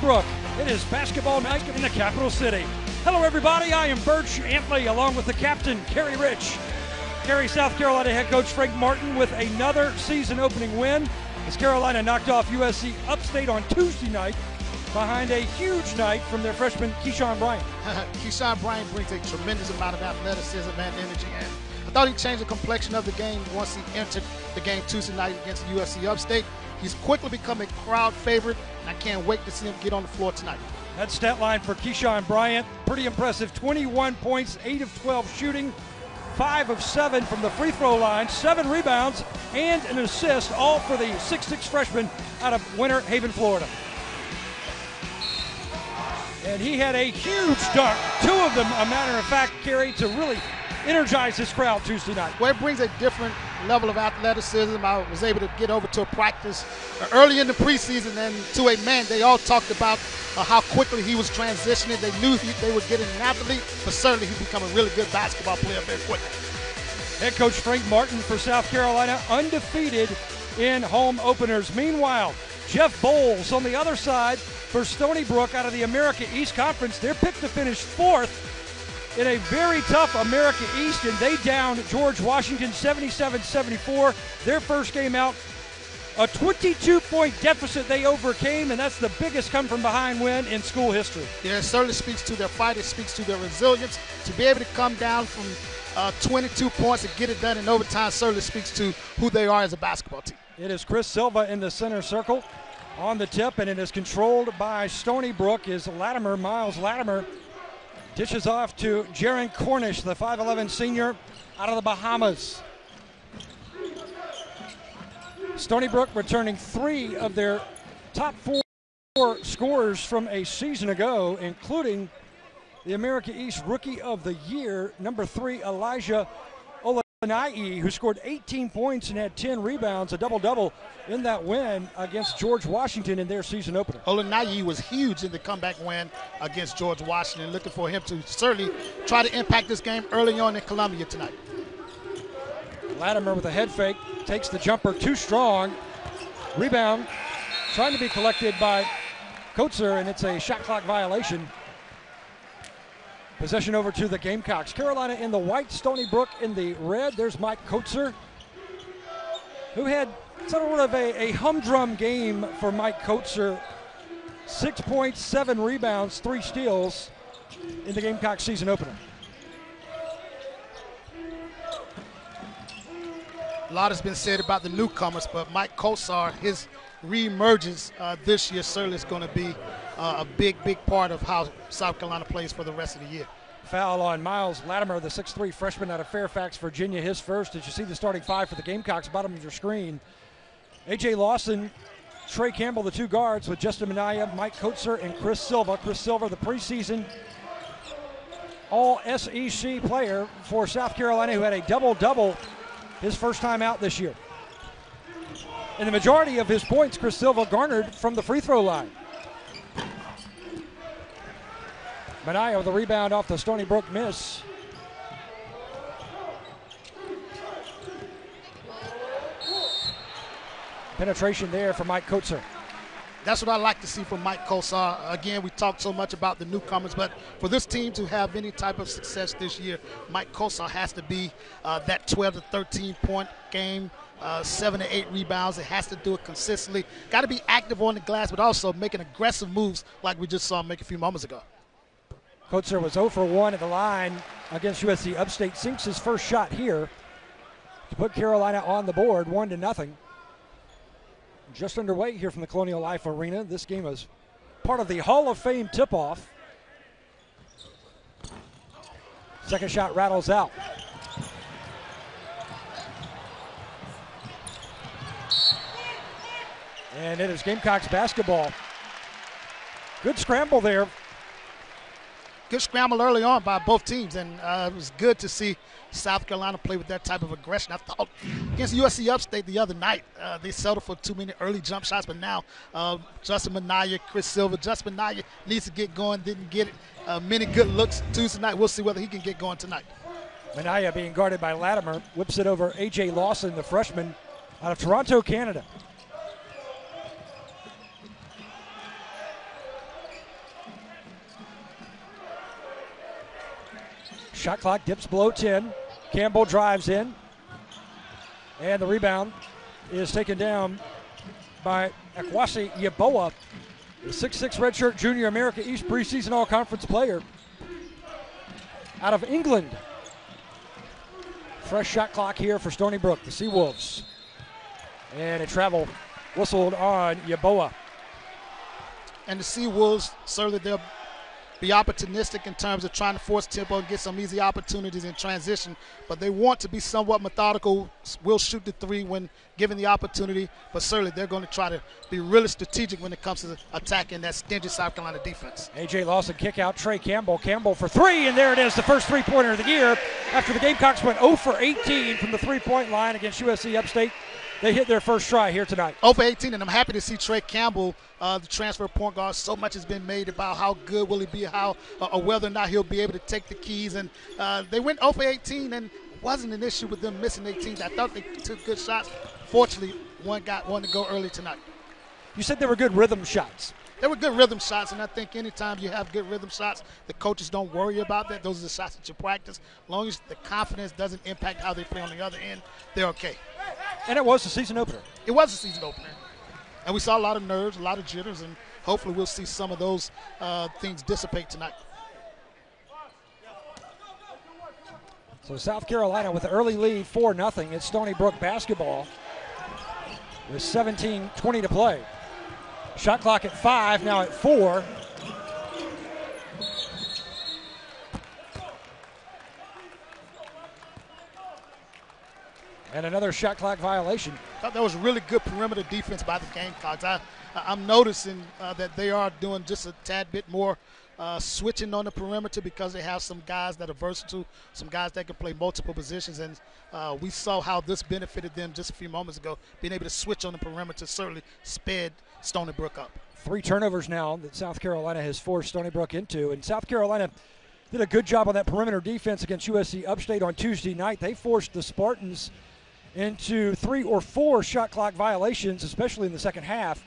Brook. It is basketball night in the capital city. Hello, everybody. I am Birch Antley, along with the captain, Kerry Rich. Kerry, South Carolina head coach Frank Martin with another season opening win as Carolina knocked off USC upstate on Tuesday night behind a huge night from their freshman Keyshawn Bryant. Keyshawn Bryant brings a tremendous amount of athleticism and energy. And I thought he changed the complexion of the game once he entered the game Tuesday night against USC Upstate. He's quickly become a crowd favorite, I can't wait to see him get on the floor tonight. That stat line for Keyshawn Bryant, pretty impressive. 21 points, 8 of 12 shooting, 5 of 7 from the free throw line, 7 rebounds, and an assist, all for the 6'6 freshman out of Winter Haven, Florida. And he had a huge dunk, two of them, a matter of fact, carried to really energize this crowd Tuesday night. Well, it brings a different level of athleticism. I was able to get over to a practice early in the preseason and to a man, they all talked about uh, how quickly he was transitioning. They knew he, they were getting an athlete, but certainly he'd become a really good basketball player very quickly. Head coach Frank Martin for South Carolina, undefeated in home openers. Meanwhile, Jeff Boals on the other side for Stony Brook out of the America East Conference. They're picked to finish fourth in a very tough America East, and they downed George Washington 77 74. Their first game out, a 22 point deficit they overcame, and that's the biggest come from behind win in school history. Yeah, it certainly speaks to their fight, it speaks to their resilience. To be able to come down from uh, 22 points and get it done in overtime certainly speaks to who they are as a basketball team. It is Chris Silva in the center circle on the tip, and it is controlled by Stony Brook. Is Latimer, Miles Latimer, Dishes off to Jaron Cornish, the 5'11 senior out of the Bahamas. Stony Brook returning three of their top four scorers from a season ago, including the America East Rookie of the Year, number three, Elijah Olaniyi, who scored 18 points and had 10 rebounds, a double double in that win against George Washington in their season opener. Olaniyi was huge in the comeback win against George Washington. Looking for him to certainly try to impact this game early on in Columbia tonight. Latimer with a head fake takes the jumper too strong. Rebound trying to be collected by Kotsar, and it's a shot clock violation. Possession over to the Gamecocks. Carolina in the white, Stony Brook in the red. There's Maik Kotsar, who had sort of a, a humdrum game for Maik Kotsar. Six points, seven rebounds, three steals in the Gamecock season opener. A lot has been said about the newcomers, but Maik Kotsar, his reemergence uh, this year certainly is going to be uh, a big, big part of how South Carolina plays for the rest of the year. Foul on Miles Latimer, the 6'3 freshman out of Fairfax, Virginia, his first. Did you see the starting five for the Gamecocks? Bottom of your screen. A.J. Lawson, Trey Campbell, the two guards, with Justin Minaya, Maik Kotsar, and Chris Silva. Chris Silva, the preseason all SEC player for South Carolina, who had a double double his first time out this year. And the majority of his points, Chris Silva garnered from the free throw line. Minaya with the rebound off the Stony Brook miss. Penetration there for Maik Kotsar. That's what I like to see from Maik Kotsar. Again, we talked so much about the newcomers, but for this team to have any type of success this year, Maik Kotsar has to be uh, that 12 to 13 point game, uh, seven to eight rebounds. It has to do it consistently. Got to be active on the glass, but also making aggressive moves like we just saw him make a few moments ago. Kotsar was 0 for 1 at the line against USC Upstate. Sinks his first shot here to put Carolina on the board, 1 to nothing just underway here from the Colonial Life Arena. This game is part of the Hall of Fame tip off. Second shot rattles out. And it is Gamecocks basketball. Good scramble there good scramble early on by both teams, and uh, it was good to see South Carolina play with that type of aggression. I thought against USC Upstate the other night, uh, they settled for too many early jump shots, but now uh, Justin Minaya, Chris Silva, Justin Minaya needs to get going, didn't get it. Uh, many good looks Tuesday night. We'll see whether he can get going tonight. Minaya being guarded by Latimer, whips it over A.J. Lawson, the freshman out of Toronto, Canada. Shot clock dips below 10. Campbell drives in. And the rebound is taken down by Akwasi Yeboah, the 6'6 redshirt junior America East preseason all conference player out of England. Fresh shot clock here for Stony Brook, the Seawolves. And a travel whistled on Yeboah. And the Seawolves, certainly they'll be opportunistic in terms of trying to force tempo and get some easy opportunities in transition. But they want to be somewhat methodical. Will shoot the three when given the opportunity, but certainly they're going to try to be really strategic when it comes to attacking that stingy South Carolina defense. AJ Lawson kick out Trey Campbell. Campbell for three, and there it is, the first three pointer of the year. After the Gamecocks went 0 for 18 from the three point line against USC Upstate they hit their first try here tonight. Over 18, and I'm happy to see Trey Campbell, uh, the transfer point guard. So much has been made about how good will he be, how uh, or whether or not he'll be able to take the keys. And uh, they went over 18, and wasn't an issue with them missing 18. I thought they took good shots. Fortunately, one got one to go early tonight. You said they were good rhythm shots. They were good rhythm shots, and I think anytime you have good rhythm shots, the coaches don't worry about that. Those are the shots that you practice. As long as the confidence doesn't impact how they play on the other end, they're okay. And it was the season opener. It was the season opener. And we saw a lot of nerves, a lot of jitters, and hopefully we'll see some of those uh, things dissipate tonight. So South Carolina with an early lead, 4 0. It's Stony Brook basketball with 17 20 to play. Shot clock at five, now at four. And another shot clock violation. Thought that was really good perimeter defense by the Gamecocks. I, I'm noticing uh, that they are doing just a tad bit more uh, switching on the perimeter because they have some guys that are versatile, some guys that can play multiple positions. And uh, we saw how this benefited them just a few moments ago. Being able to switch on the perimeter certainly sped Stony Brook up. Three turnovers now that South Carolina has forced Stony Brook into. And South Carolina did a good job on that perimeter defense against USC Upstate on Tuesday night. They forced the Spartans into three or four shot clock violations, especially in the second half.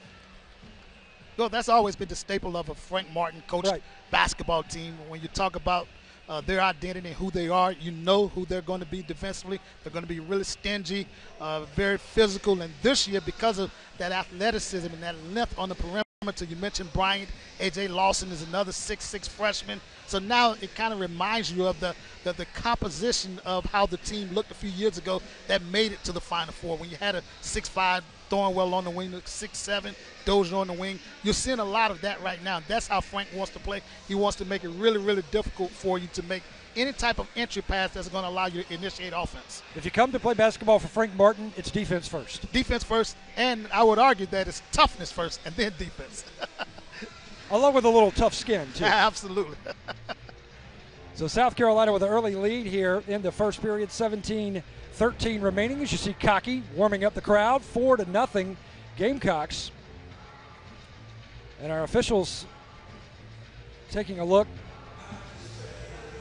Well, that's always been the staple of a Frank Martin coach right. basketball team. When you talk about uh, their identity and who they are, you know who they're going to be defensively. They're going to be really stingy, uh, very physical. And this year, because of that athleticism and that length on the perimeter, you mentioned Bryant. A.J. Lawson is another six-six freshman. So now it kind of reminds you of the, the, the composition of how the team looked a few years ago that made it to the Final Four. When you had a six-five Thornwell on the wing, six-seven Dozier on the wing. You're seeing a lot of that right now. That's how Frank wants to play. He wants to make it really, really difficult for you to make any type of entry pass that's going to allow you to initiate offense. If you come to play basketball for Frank Martin, it's defense first. Defense first, and I would argue that it's toughness first and then defense. Along with a little tough skin, too. Absolutely. so South Carolina with an early lead here in the first period, 17 13 remaining. As you see Cocky warming up the crowd, 4 to nothing Gamecocks. And our officials taking a look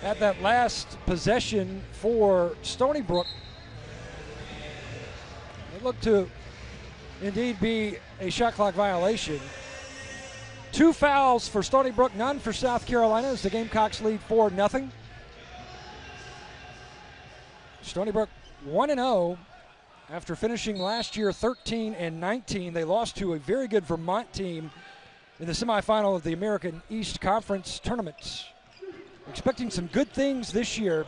at that last possession for Stony Brook. It looked to indeed be a shot clock violation. Two fouls for Stony Brook, none for South Carolina as the Gamecocks lead 4 0. Stony Brook 1 0 after finishing last year 13 and 19. They lost to a very good Vermont team in the semifinal of the American East Conference tournament. Expecting some good things this year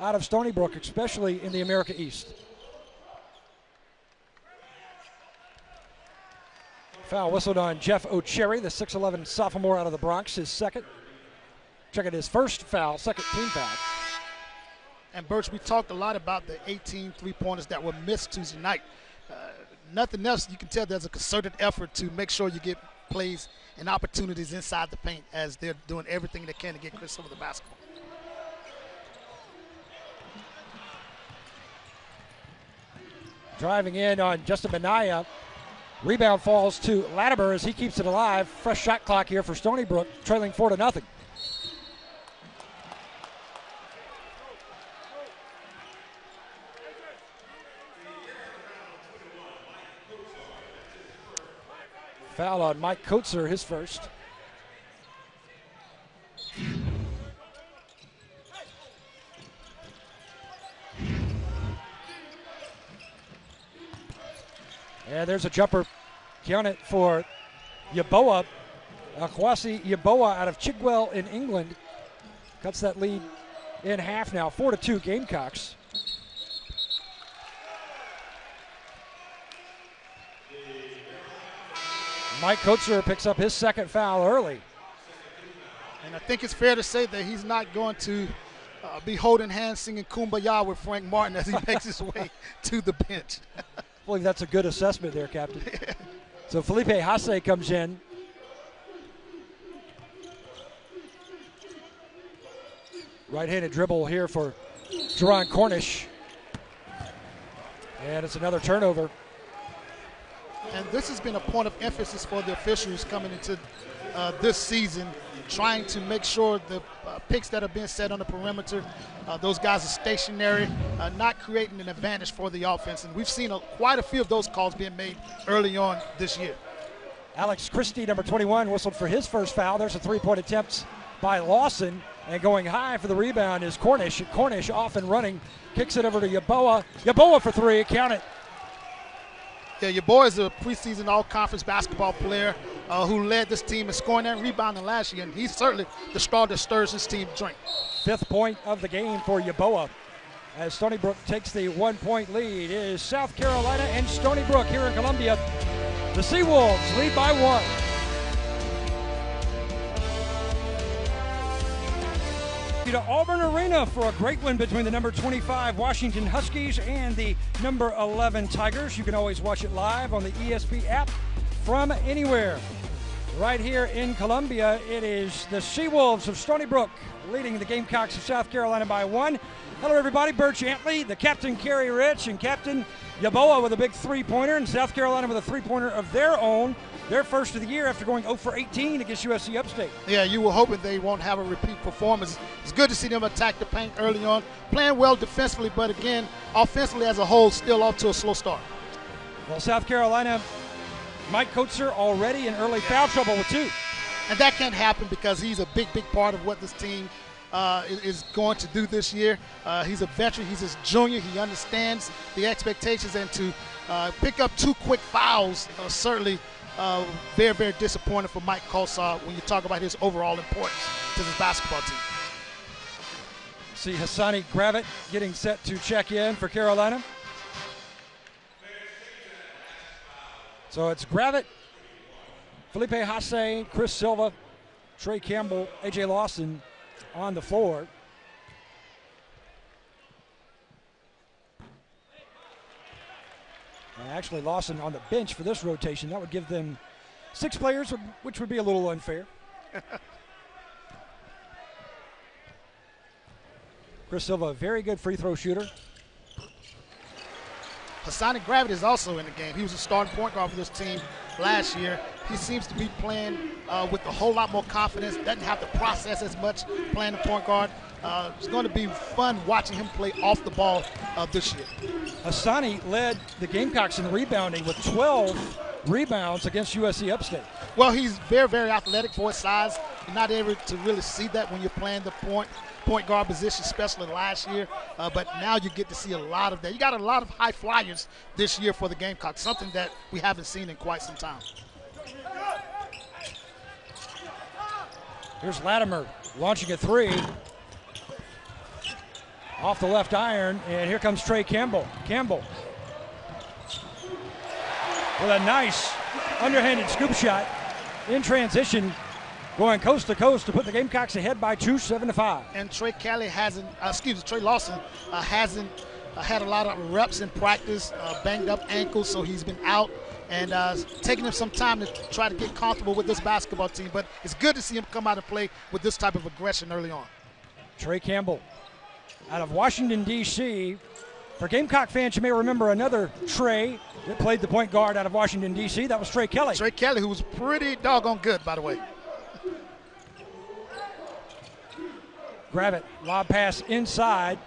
out of Stony Brook, especially in the America East. Foul whistled on Jeff Otchere, the 6'11 sophomore out of the Bronx, his second. Check his first foul, second team foul. And Birch, we talked a lot about the 18 three pointers that were missed Tuesday night. Uh, nothing else, you can tell there's a concerted effort to make sure you get plays and opportunities inside the paint as they're doing everything they can to get Chris over the basketball. Driving in on Justin Minaya. Rebound falls to Latimer as he keeps it alive. Fresh shot clock here for Stony Brook, trailing four to nothing. Foul on Maik Kotsar, his first. And there's a jumper counted for Yeboah. Akwasi Yeboah out of Chigwell in England cuts that lead in half now, four to two Gamecocks. Maik Kotsar picks up his second foul early. And I think it's fair to say that he's not going to uh, be holding hands singing Kumbaya with Frank Martin as he makes his way to the bench. I believe that's a good assessment there, Captain. so Felipe Haase comes in. Right-handed dribble here for Jaron Cornish. And it's another turnover. And this has been a point of emphasis for the officials coming into uh, this season, trying to make sure the uh, picks that are being set on the perimeter, uh, those guys are stationary, uh, not creating an advantage for the offense. And we've seen a, quite a few of those calls being made early on this year. Alex Christie, number 21, whistled for his first foul. There's a three-point attempt by Lawson. And going high for the rebound is Cornish. Cornish off and running. Kicks it over to Yeboah. Yeboah for three. Count it. Yeah, your boy is a preseason all-conference basketball player uh, who led this team in scoring and rebounding last year, and he's certainly the straw that stirs his team drink. Fifth point of the game for Yeboah. As Stony Brook takes the one-point lead, it is South Carolina and Stony Brook here in Columbia. The Seawolves lead by one. To Auburn Arena for a great win between the number 25 Washington Huskies and the number 11 Tigers. You can always watch it live on the ESP app from anywhere. Right here in Columbia, it is the Seawolves of Stony Brook leading the Gamecocks of South Carolina by one. Hello, everybody. Birch Antley, the captain, Kerry Rich, and Captain Yeboah with a big three pointer, and South Carolina with a three pointer of their own their first of the year after going 0 for 18 against USC Upstate. Yeah, you were hoping they won't have a repeat performance. It's good to see them attack the paint early on, playing well defensively, but again, offensively as a whole, still off to a slow start. Well, South Carolina, Maik Kotsar already in early foul trouble with two. And that can't happen because he's a big, big part of what this team uh, is going to do this year. Uh, he's a veteran. He's a junior. He understands the expectations, and to uh, pick up two quick fouls uh, certainly uh, very, very disappointing for Maik Kotsar when you talk about his overall importance to this basketball team. See Hassani Gravett getting set to check in for Carolina. So it's Gravett, Felipe Haase, Chris Silva, Trey Campbell, AJ Lawson on the floor. Actually Lawson on the bench for this rotation. That would give them six players, which would be a little unfair. Chris Silva, a very good free throw shooter. Hassani Gravett is also in the game. He was a starting point guard for this team last year. He seems to be playing uh, with a whole lot more confidence, doesn't have to process as much playing the point guard. Uh, it's going to be fun watching him play off the ball uh, this year. Hassani led the Gamecocks in rebounding with 12 rebounds against USC Upstate. Well, he's very, very athletic for his size. You're not able to really see that when you're playing the point point guard position, especially last year. Uh, but now you get to see a lot of that. You got a lot of high flyers this year for the Gamecocks, something that we haven't seen in quite some time. Here's Latimer launching a three. Off the left iron, and here comes Trey Campbell. Campbell with a nice underhanded scoop shot in transition, going coast to coast to put the Gamecocks ahead by two, seven to five. And Trey Kelly hasn't, uh, excuse me, Trey Lawson uh, hasn't uh, had a lot of reps in practice, uh, banged up ankles, so he's been out and uh, taking him some time to try to get comfortable with this basketball team. But it's good to see him come out and play with this type of aggression early on. Trey Campbell out of Washington, D.C. For Gamecock fans, you may remember another Trey that played the point guard out of Washington, D.C. That was Trey Kelly. Trey Kelly, who was pretty doggone good, by the way. Grab it. Lob pass inside.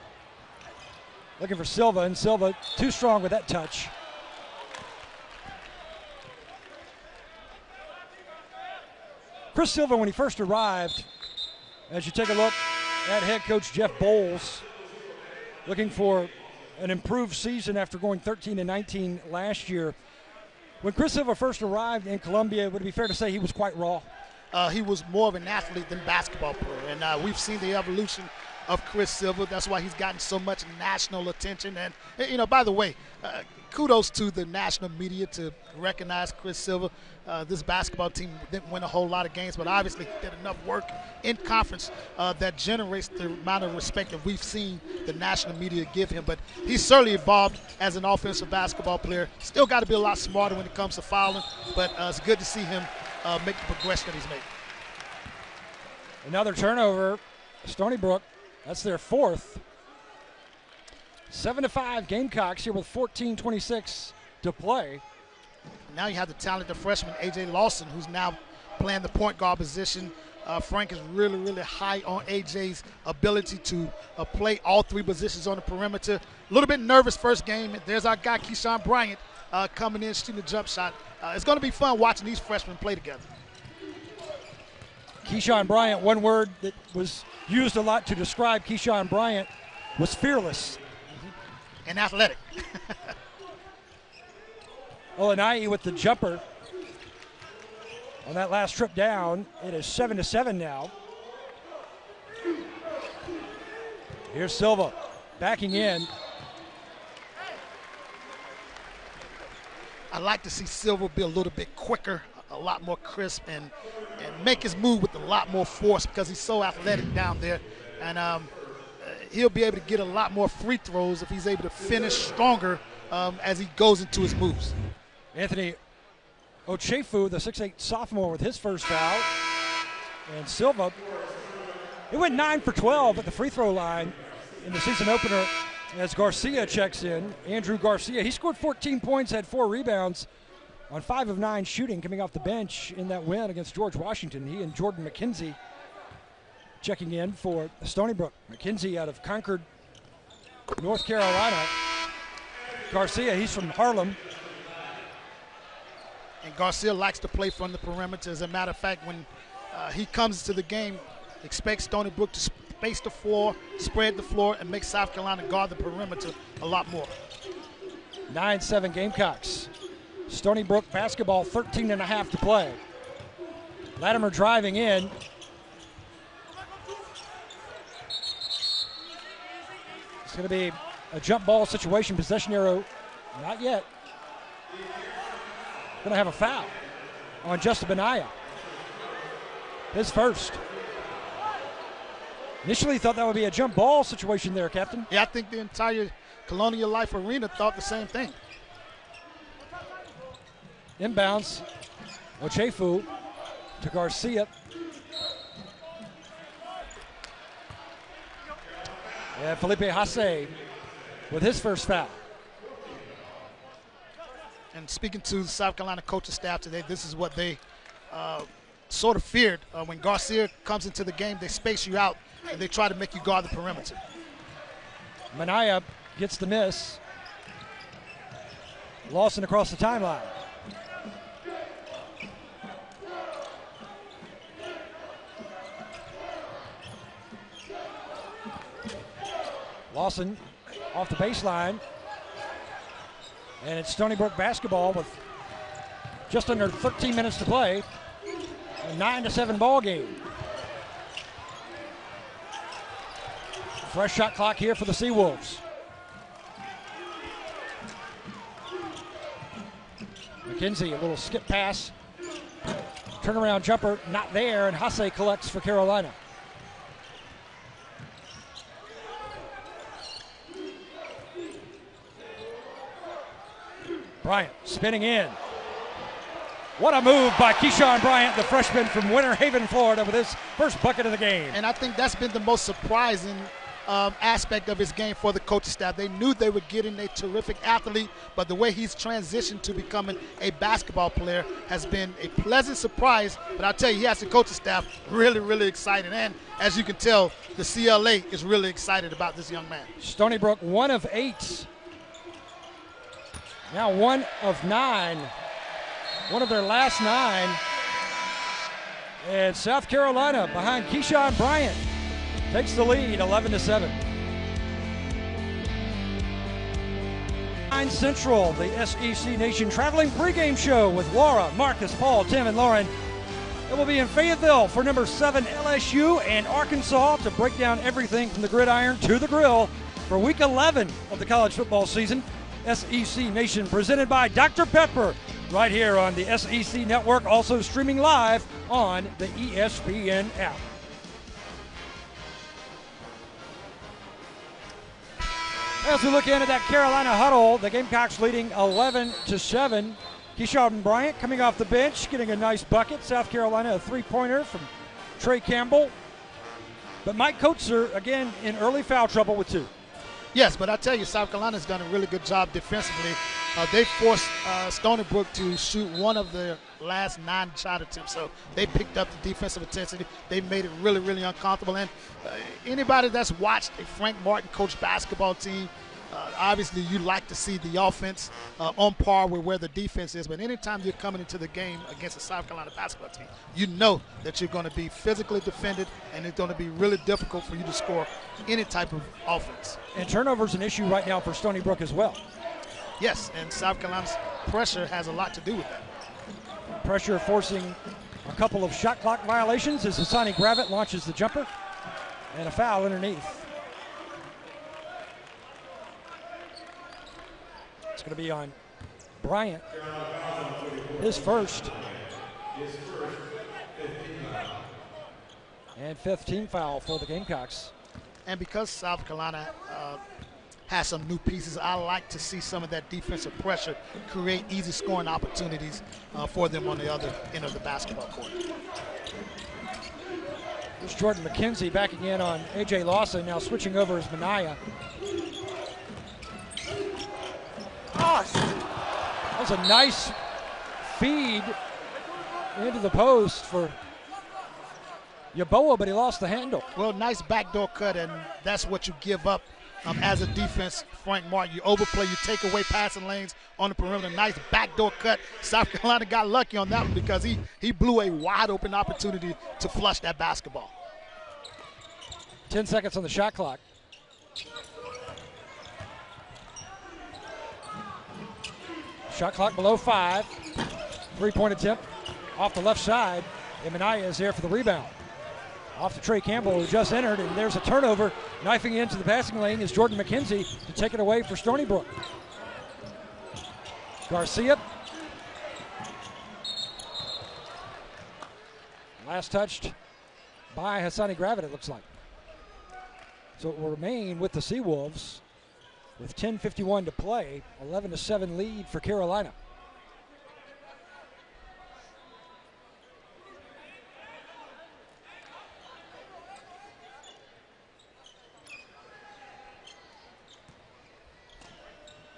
Looking for Silva, and Silva too strong with that touch. Chris Silva, when he first arrived, as you take a look at head coach Jeff Boals, looking for an improved season after going 13 and 19 last year. When Chris Silva first arrived in Columbia, would it be fair to say he was quite raw? Uh, he was more of an athlete than basketball player, and uh, we've seen the evolution of Chris Silva. That's why he's gotten so much national attention. And you know, by the way, uh, kudos to the national media to recognize Chris Silva. Uh, this basketball team didn't win a whole lot of games, but obviously did enough work in conference uh, that generates the amount of respect that we've seen the national media give him. But he's certainly evolved as an offensive basketball player. Still got to be a lot smarter when it comes to fouling, but uh, it's good to see him uh, make the progression that he's made. Another turnover. Stony Brook, that's their fourth. Seven to five Gamecocks here with 14:26 to play. Now you have the talented freshman AJ Lawson, who's now playing the point guard position. Uh, Frank is really, really high on AJ's ability to uh, play all three positions on the perimeter. A little bit nervous first game. There's our guy Keyshawn Bryant uh, coming in shooting a jump shot. Uh, it's going to be fun watching these freshmen play together. Keyshawn Bryant, one word that was used a lot to describe Keyshawn Bryant was fearless and athletic. Olaniyi with the jumper on that last trip down. It is seven to seven now. Here's Silva backing in. I like to see Silva be a little bit quicker, a lot more crisp, and and make his move with a lot more force because he's so athletic down there, and um, he'll be able to get a lot more free throws if he's able to finish stronger um, as he goes into his moves. Anthony Ochefu, the 6'8 sophomore, with his first foul. And Silva, he went 9 for 12 at the free throw line in the season opener as Garcia checks in. Andrew Garcia, he scored 14 points, had four rebounds on 5 of 9 shooting coming off the bench in that win against George Washington. He and Jordan McKenzie checking in for Stony Brook. McKenzie out of Concord, North Carolina. Garcia, he's from Harlem, and Garcia likes to play from the perimeter. As a matter of fact, when uh, he comes to the game, expect Stony Brook to space the floor, spread the floor, and make South Carolina guard the perimeter a lot more. 9-7 Gamecocks. Stony Brook basketball, 13 and a half to play. Latimer driving in. Going to be a jump ball situation. Possession arrow, not yet going to have a foul on Justin Minaya. His first. Initially thought that would be a jump ball situation there, Captain. Yeah, I think the entire Colonial Life Arena thought the same thing. Inbounds. Ochefu to Garcia. And Felipe Haase with his first foul and speaking to the South Carolina coaching staff today, this is what they uh, sort of feared. Uh, when Garcia comes into the game, they space you out and they try to make you guard the perimeter. Minaya gets the miss. Lawson across the timeline. Lawson off the baseline. And it's Stony Brook basketball with just under 13 minutes to play. A 9 to 7 ball game. Fresh shot clock here for the Seawolves. McKenzie, a little skip pass. Turnaround jumper, not there, and Haase collects for Carolina. Bryant spinning in. What a move by Keyshawn Bryant, the freshman from Winter Haven, Florida, with his first bucket of the game. And I think that's been the most surprising um, aspect of his game for the coaching staff. They knew they were getting a terrific athlete, but the way he's transitioned to becoming a basketball player has been a pleasant surprise. But I'll tell you, he has the coaching staff really, really excited. And as you can tell, the CLA is really excited about this young man. Stony Brook, one of eight now one of nine, one of their last nine. And South Carolina behind Keyshawn Bryant takes the lead 11 to 7. 9 Central, the SEC Nation traveling pregame show with Laura, Marcus, Paul, Tim, and Lauren. It will be in Fayetteville for number 7 LSU and Arkansas to break down everything from the gridiron to the grill for week 11 of the college football season. SEC Nation presented by Dr. Pepper right here on the SEC Network, also streaming live on the ESPN app. As we look into that Carolina huddle, the Gamecocks leading 11 to 7. Keyshawn Bryant coming off the bench, getting a nice bucket. South Carolina a three-pointer from Trey Campbell. But Maik Kotsar again in early foul trouble with two. Yes, but I tell you, South Carolina's done a really good job defensively. Uh, they forced uh, Stony Brook to shoot one of the last nine shot attempts, so they picked up the defensive intensity. They made it really, really uncomfortable. And uh, anybody that's watched a Frank Martin coach basketball team uh, obviously, you like to see the offense uh, on par with where the defense is, but anytime you're coming into the game against a South Carolina basketball team, you know that you're going to be physically defended, and it's going to be really difficult for you to score any type of offense. And turnovers an issue right now for Stony Brook as well. Yes, and South Carolina's pressure has a lot to do with that. Pressure forcing a couple of shot clock violations as Hassani Gravett launches the jumper, and a foul underneath. It's going to be on Bryant. His first. And fifth team foul for the Gamecocks. And because South Carolina uh, has some new pieces, I like to see some of that defensive pressure create easy scoring opportunities uh, for them on the other end of the basketball court. There's Jordan McKenzie backing in on A.J. Lawson, now switching over as Minaya. That was a nice feed into the post for Yeboah, but he lost the handle. Well, nice backdoor cut, and that's what you give up um, as a defense, Frank Martin. You overplay, you take away passing lanes on the perimeter. Nice backdoor cut. South Carolina got lucky on that one because he, he blew a wide open opportunity to flush that basketball. 10 seconds on the shot clock. Shot clock below five. Three point attempt off the left side. Minaya is there for the rebound. Off to Trey Campbell, who just entered, and there's a turnover. Knifing into the passing lane is Jordan McKenzie to take it away for Stony Brook. Garcia. Last touched by Hassani Gravett, it looks like. So it will remain with the Seawolves with 10.51 to play, 11 to 7 lead for Carolina.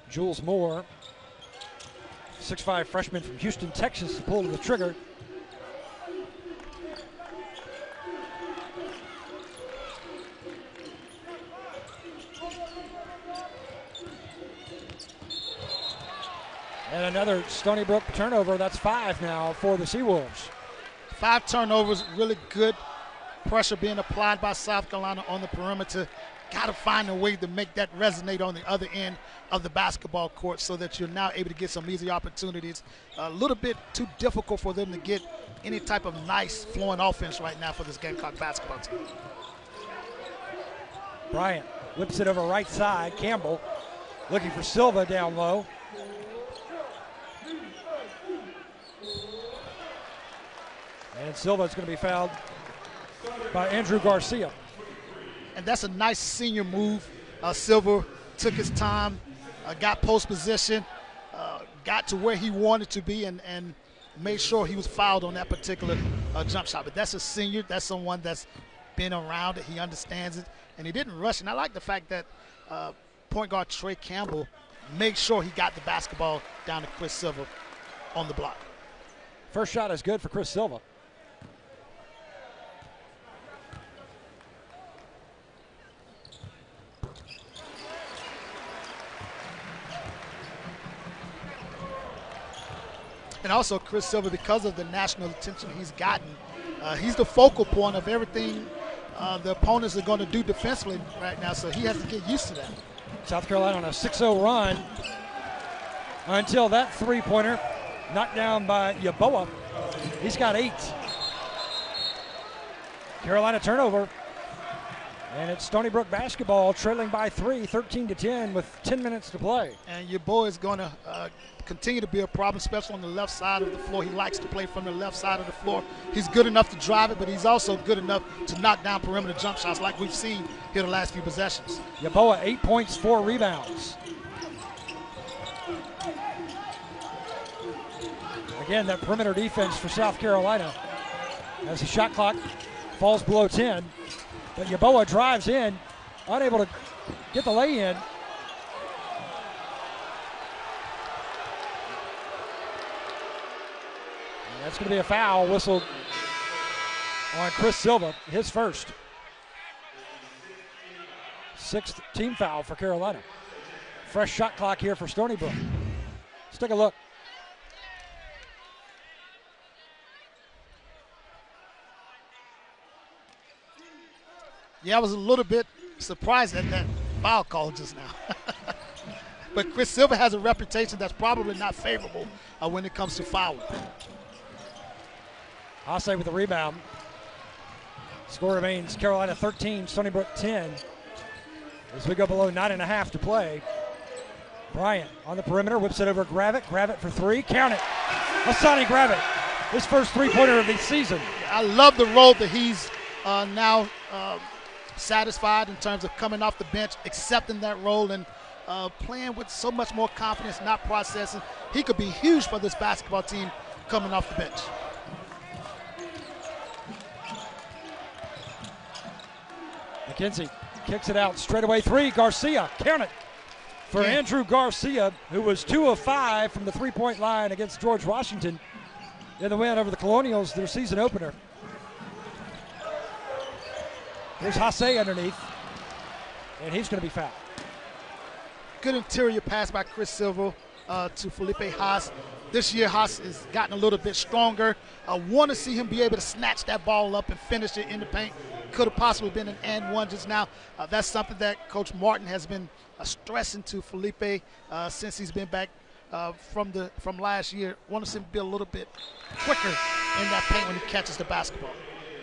Jules Moore, 6'5 freshman from Houston, Texas, pulled the trigger. And another Stony Brook turnover. That's five now for the Seawolves. Five turnovers, really good pressure being applied by South Carolina on the perimeter. Got to find a way to make that resonate on the other end of the basketball court so that you're now able to get some easy opportunities. A little bit too difficult for them to get any type of nice flowing offense right now for this Gamecock basketball team. Bryant whips it over right side. Campbell looking for Silva down low. And Silva is going to be fouled by Andrew Garcia. And that's a nice senior move. Uh, Silva took his time, uh, got post position, uh, got to where he wanted to be, and, and made sure he was fouled on that particular uh, jump shot. But that's a senior. That's someone that's been around it. He understands it, and he didn't rush. And I like the fact that uh, point guard Trey Campbell made sure he got the basketball down to Chris Silva on the block. First shot is good for Chris Silva. And also, Chris Silva, because of the national attention he's gotten, uh, he's the focal point of everything uh, the opponents are going to do defensively right now, so he has to get used to that. South Carolina on a 6 0 run. until that three pointer knocked down by Yeboah. He's got eight. Carolina turnover. And it's Stony Brook basketball trailing by three, 13 to 10, with 10 minutes to play. And your boy is going to uh, continue to be a problem, especially on the left side of the floor. He likes to play from the left side of the floor. He's good enough to drive it, but he's also good enough to knock down perimeter jump shots like we've seen here the last few possessions. Yeboah, eight points, four rebounds. Again, that perimeter defense for South Carolina as the shot clock falls below 10. But Yeboah drives in, unable to get the lay in. That's going to be a foul whistled on Chris Silva, his first. Sixth team foul for Carolina. Fresh shot clock here for Stony Brook. Let's take a look. Yeah, I was a little bit surprised at that foul call just now. but Chris Silva has a reputation that's probably not favorable uh, when it comes to fouling. Haase with the rebound. Score remains Carolina 13, Stony Brook 10. As we go below nine and a half to play. Bryant on the perimeter, whips it over Gravett. Gravett for three. Count it. Hassani Gravett, his first three pointer of the season. I love the role that he's uh, now uh, satisfied in terms of coming off the bench, accepting that role, and uh, playing with so much more confidence, not processing. He could be huge for this basketball team coming off the bench. McKenzie kicks it out straight away three. Garcia, count it. For Yeah. Andrew Garcia, who was two of five from the three point line against George Washington in the win over the Colonials, their season opener. Here's Haase underneath, and he's going to be fouled. Good interior pass by Chris Silva uh, to Felipe Haase. This year, Haase has gotten a little bit stronger. I want to see him be able to snatch that ball up and finish it in the paint. Could have possibly been an and one just now. Uh, that's something that Coach Martin has been uh, stressing to Felipe uh, since he's been back uh, from the from last year. Want to see him be a little bit quicker in that paint when he catches the basketball.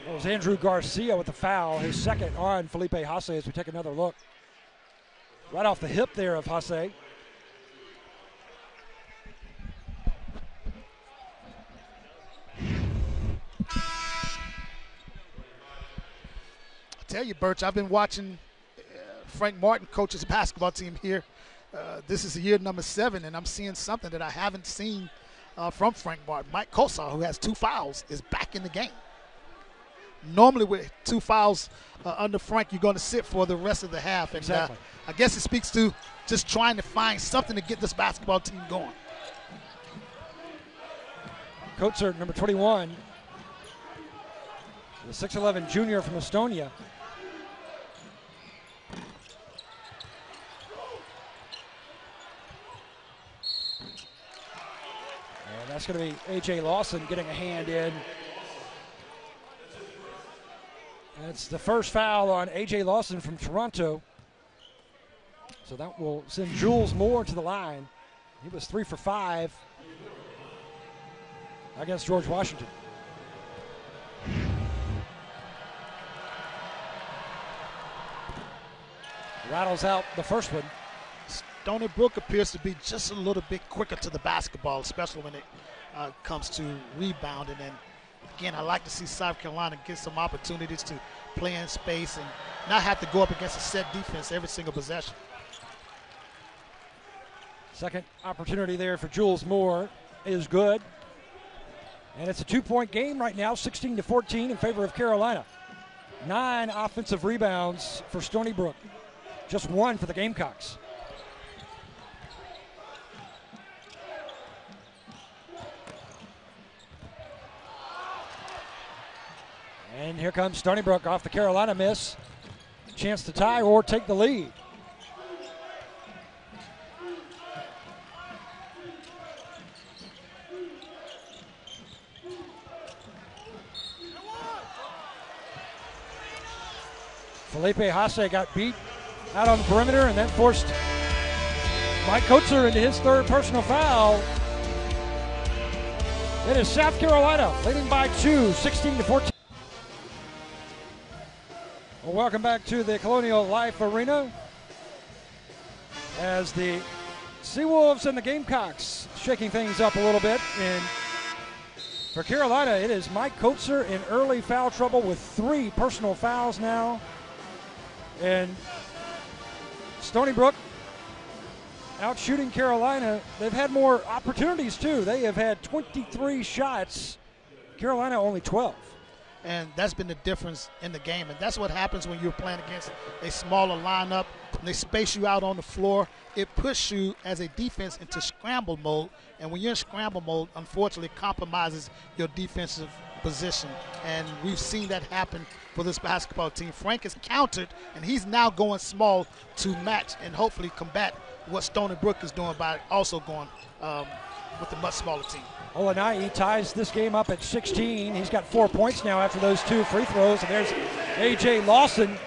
It was Andrew Garcia with the foul, his second on Felipe Haase as we take another look. Right off the hip there of Haase. I tell you, Birch, I've been watching uh, Frank Martin coach his basketball team here. Uh, this is year number seven, and I'm seeing something that I haven't seen uh, from Frank Martin. Maik Kotsar, who has two fouls, is back in the game. Normally, with two fouls uh, under Frank, you're going to sit for the rest of the half. And Exactly. uh, I guess it speaks to just trying to find something to get this basketball team going. Kotsar, number 21, the 6'11 junior from Estonia. And that's going to be A.J. Lawson getting a hand in. That's the first foul on A.J. Lawson from Toronto. So that will send Jules Moore to the line. He was three for five against George Washington. Rattles out the first one. Stony Brook appears to be just a little bit quicker to the basketball, especially when it uh, comes to rebounding. And again, I like to see South Carolina get some opportunities to play in space and not have to go up against a set defense every single possession. Second opportunity there for Jules Moore is good. And it's a two point game right now, 16 to 14 in favor of Carolina. Nine offensive rebounds for Stony Brook, just one for the Gamecocks. And here comes Stony Brook off the Carolina miss. Chance to tie or take the lead. Felipe Haase got beat out on the perimeter and then forced Maik Kotsar into his third personal foul. It is South Carolina leading by two, 16 to 14. Well, welcome back to the Colonial Life Arena as the Seawolves and the Gamecocks shaking things up a little bit. And for Carolina, it is Maik Kotsar in early foul trouble with three personal fouls now. And Stony Brook out shooting Carolina. They've had more opportunities too. They have had 23 shots. Carolina only 12. And that's been the difference in the game. And that's what happens when you're playing against a smaller lineup. They space you out on the floor. It puts you as a defense into scramble mode. And when you're in scramble mode, unfortunately, compromises your defensive position. And we've seen that happen for this basketball team. Frank has countered, and he's now going small to match and hopefully combat what Stony Brook is doing by also going um, with a much smaller team. Olaniyi ties this game up at 16. He's got four points now after those two free throws. And there's A.J. Lawson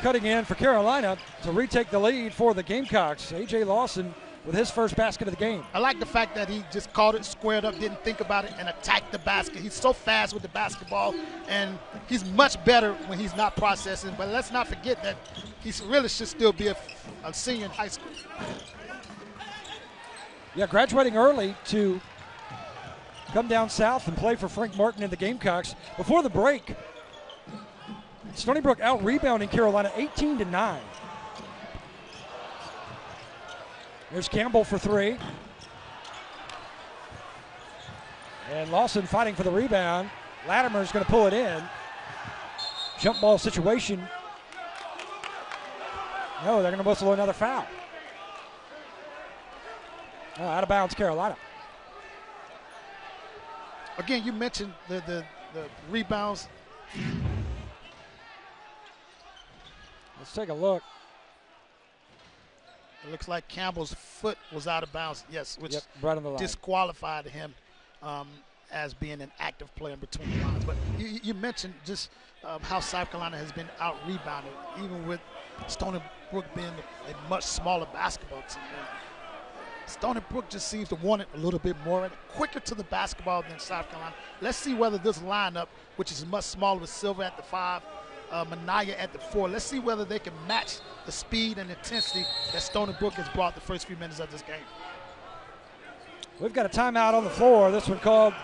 cutting in for Carolina to retake the lead for the Gamecocks. A.J. Lawson with his first basket of the game. I like the fact that he just caught it, squared up, didn't think about it, and attacked the basket. He's so fast with the basketball, and he's much better when he's not processing. But let's not forget that he really should still be a, a senior in high school. Yeah, graduating early to come down south and play for Frank Martin and the Gamecocks. Before the break, Stony Brook out rebounding Carolina 18 to 9. There's Campbell for three. And Lawson fighting for the rebound. Latimer's going to pull it in. Jump ball situation. No, they're going to whistle another foul. Oh, out of bounds, Carolina. Again, you mentioned the, the, the rebounds. Let's take a look. It looks like Campbell's foot was out of bounds. Yes, which yep, right on the line. disqualified him um, as being an active player in between the lines. But you, you mentioned just um, how South Carolina has been out rebounded, even with Stony Brook being a much smaller basketball team. Stony Brook just seems to want it a little bit more and quicker to the basketball than South Carolina. Let's see whether this lineup, which is much smaller with Silva at the five, uh, Minaya at the four. Let's see whether they can match the speed and intensity that Stony Brook has brought the first few minutes of this game. We've got a timeout on the floor. This one called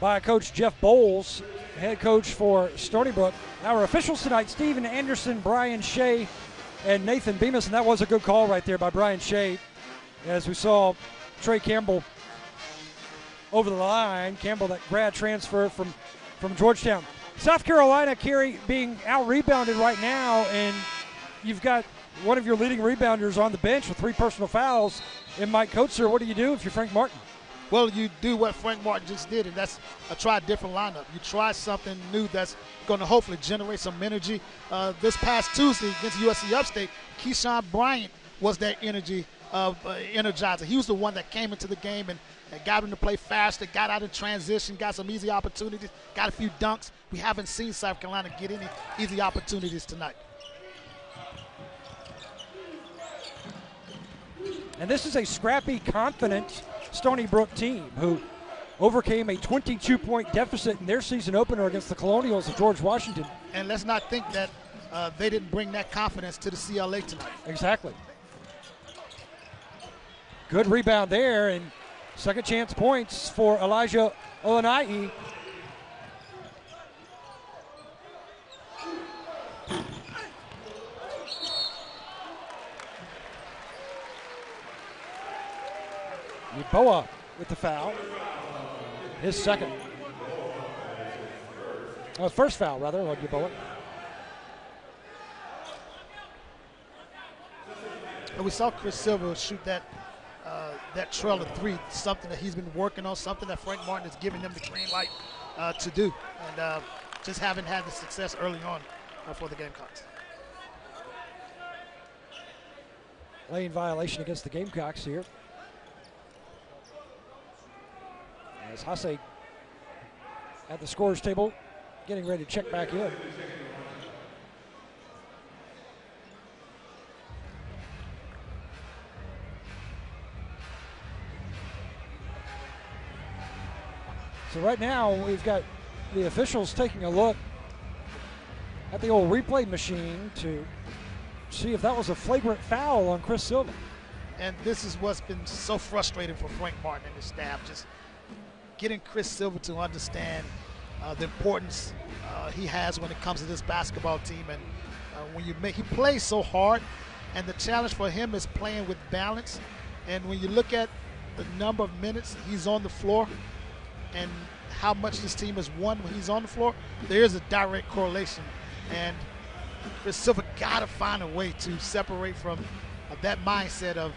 by Coach Jeff Boals, head coach for Stony Brook. Our officials tonight, Stephen Anderson, Brian Shea, and Nathan Bemis. And that was a good call right there by Brian Shea. As we saw Trey Campbell over the line. Campbell, that grad transfer from, from Georgetown. South Carolina, Kerry, being out rebounded right now, and you've got one of your leading rebounders on the bench with three personal fouls in Maik Kotsar. What do you do if you're Frank Martin? Well, you do what Frank Martin just did, and that's a try a different lineup. You try something new that's going to hopefully generate some energy. Uh, this past Tuesday against USC Upstate, Keyshawn Bryant was that energy uh, energizer. He was the one that came into the game and, and got him to play faster, got out in transition, got some easy opportunities, got a few dunks. We haven't seen South Carolina get any easy opportunities tonight. And this is a scrappy, confident Stony Brook team who overcame a 22 point deficit in their season opener against the Colonials of George Washington. And let's not think that uh, they didn't bring that confidence to the CLA tonight. Exactly. Good rebound there, and second chance points for Elijah Olaniyi. Yeboah with the foul. His second. Oh, first foul, rather, on Yeboah. And we saw Chris Silva shoot that that trail of three, something that he's been working on, something that Frank Martin is giving him the green light uh, to do, and uh, just haven't had the success early on uh, for the Gamecocks. Lane violation against the Gamecocks here. As Haase at the scores table, getting ready to check back in. So right now we've got the officials taking a look at the old replay machine to see if that was a flagrant foul on Chris Silva. And this is what's been so frustrating for Frank Martin and his staff, just getting Chris Silva to understand uh, the importance uh, he has when it comes to this basketball team. And uh, when you make, he plays so hard, and the challenge for him is playing with balance. And when you look at the number of minutes he's on the floor and how much this team has won when he's on the floor, there is a direct correlation. And Chris Silva got to find a way to separate from uh, that mindset of,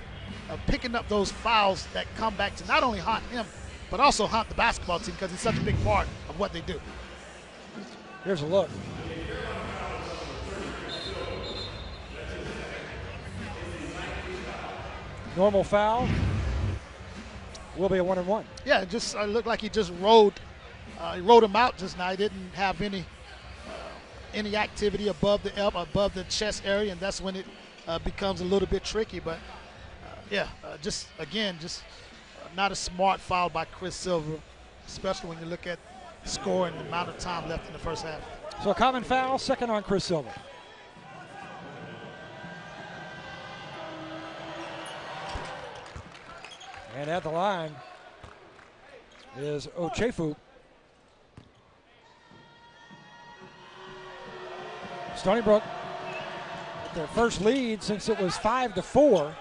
of picking up those fouls that come back to not only haunt him, but also haunt the basketball team because he's such a big part of what they do. Here's a look. Normal foul. Will be a one and one. Yeah, it just uh, looked like he just rode, uh, he rode him out just now. He didn't have any uh, any activity above the elbow, above the chest area, and that's when it uh, becomes a little bit tricky. But uh, yeah, uh, just again, just not a smart foul by Chris Silva, especially when you look at score and the amount of time left in the first half. So a common foul, second on Chris Silva. And at the line is Otchere. Stony Brook, their first lead since it was five to four.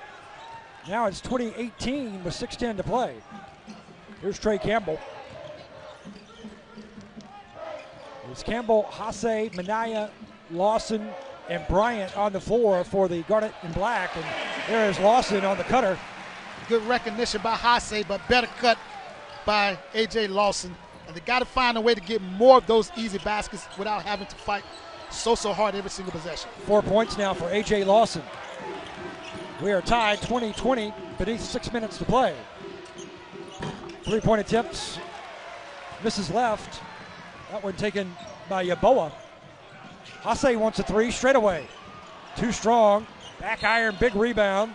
Now it's 2018 with 6:10 to play. Here's Trey Campbell. It's Campbell, Haase, Minaya, Lawson, and Bryant on the floor for the Garnet and Black. And there is Lawson on the cutter. Good recognition by Haase, but better cut by A.J. Lawson. And they got to find a way to get more of those easy baskets without having to fight so, so hard every single possession. Four points now for A.J. Lawson. We are tied 20-20 beneath six minutes to play. Three-point attempts. Misses left. That one taken by Yeboah. Haase wants a three straight away. Too strong. Back iron, big rebound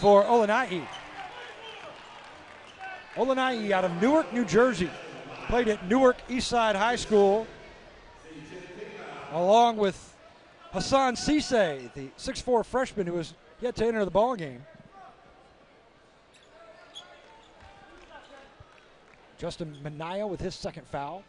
for Olaniyi. Olaniyi out of Newark, New Jersey. Played at Newark Eastside High School along with Hassan Cisse, the 6'4 freshman who was yet to enter the ball game. Justin Minaya with his second foul.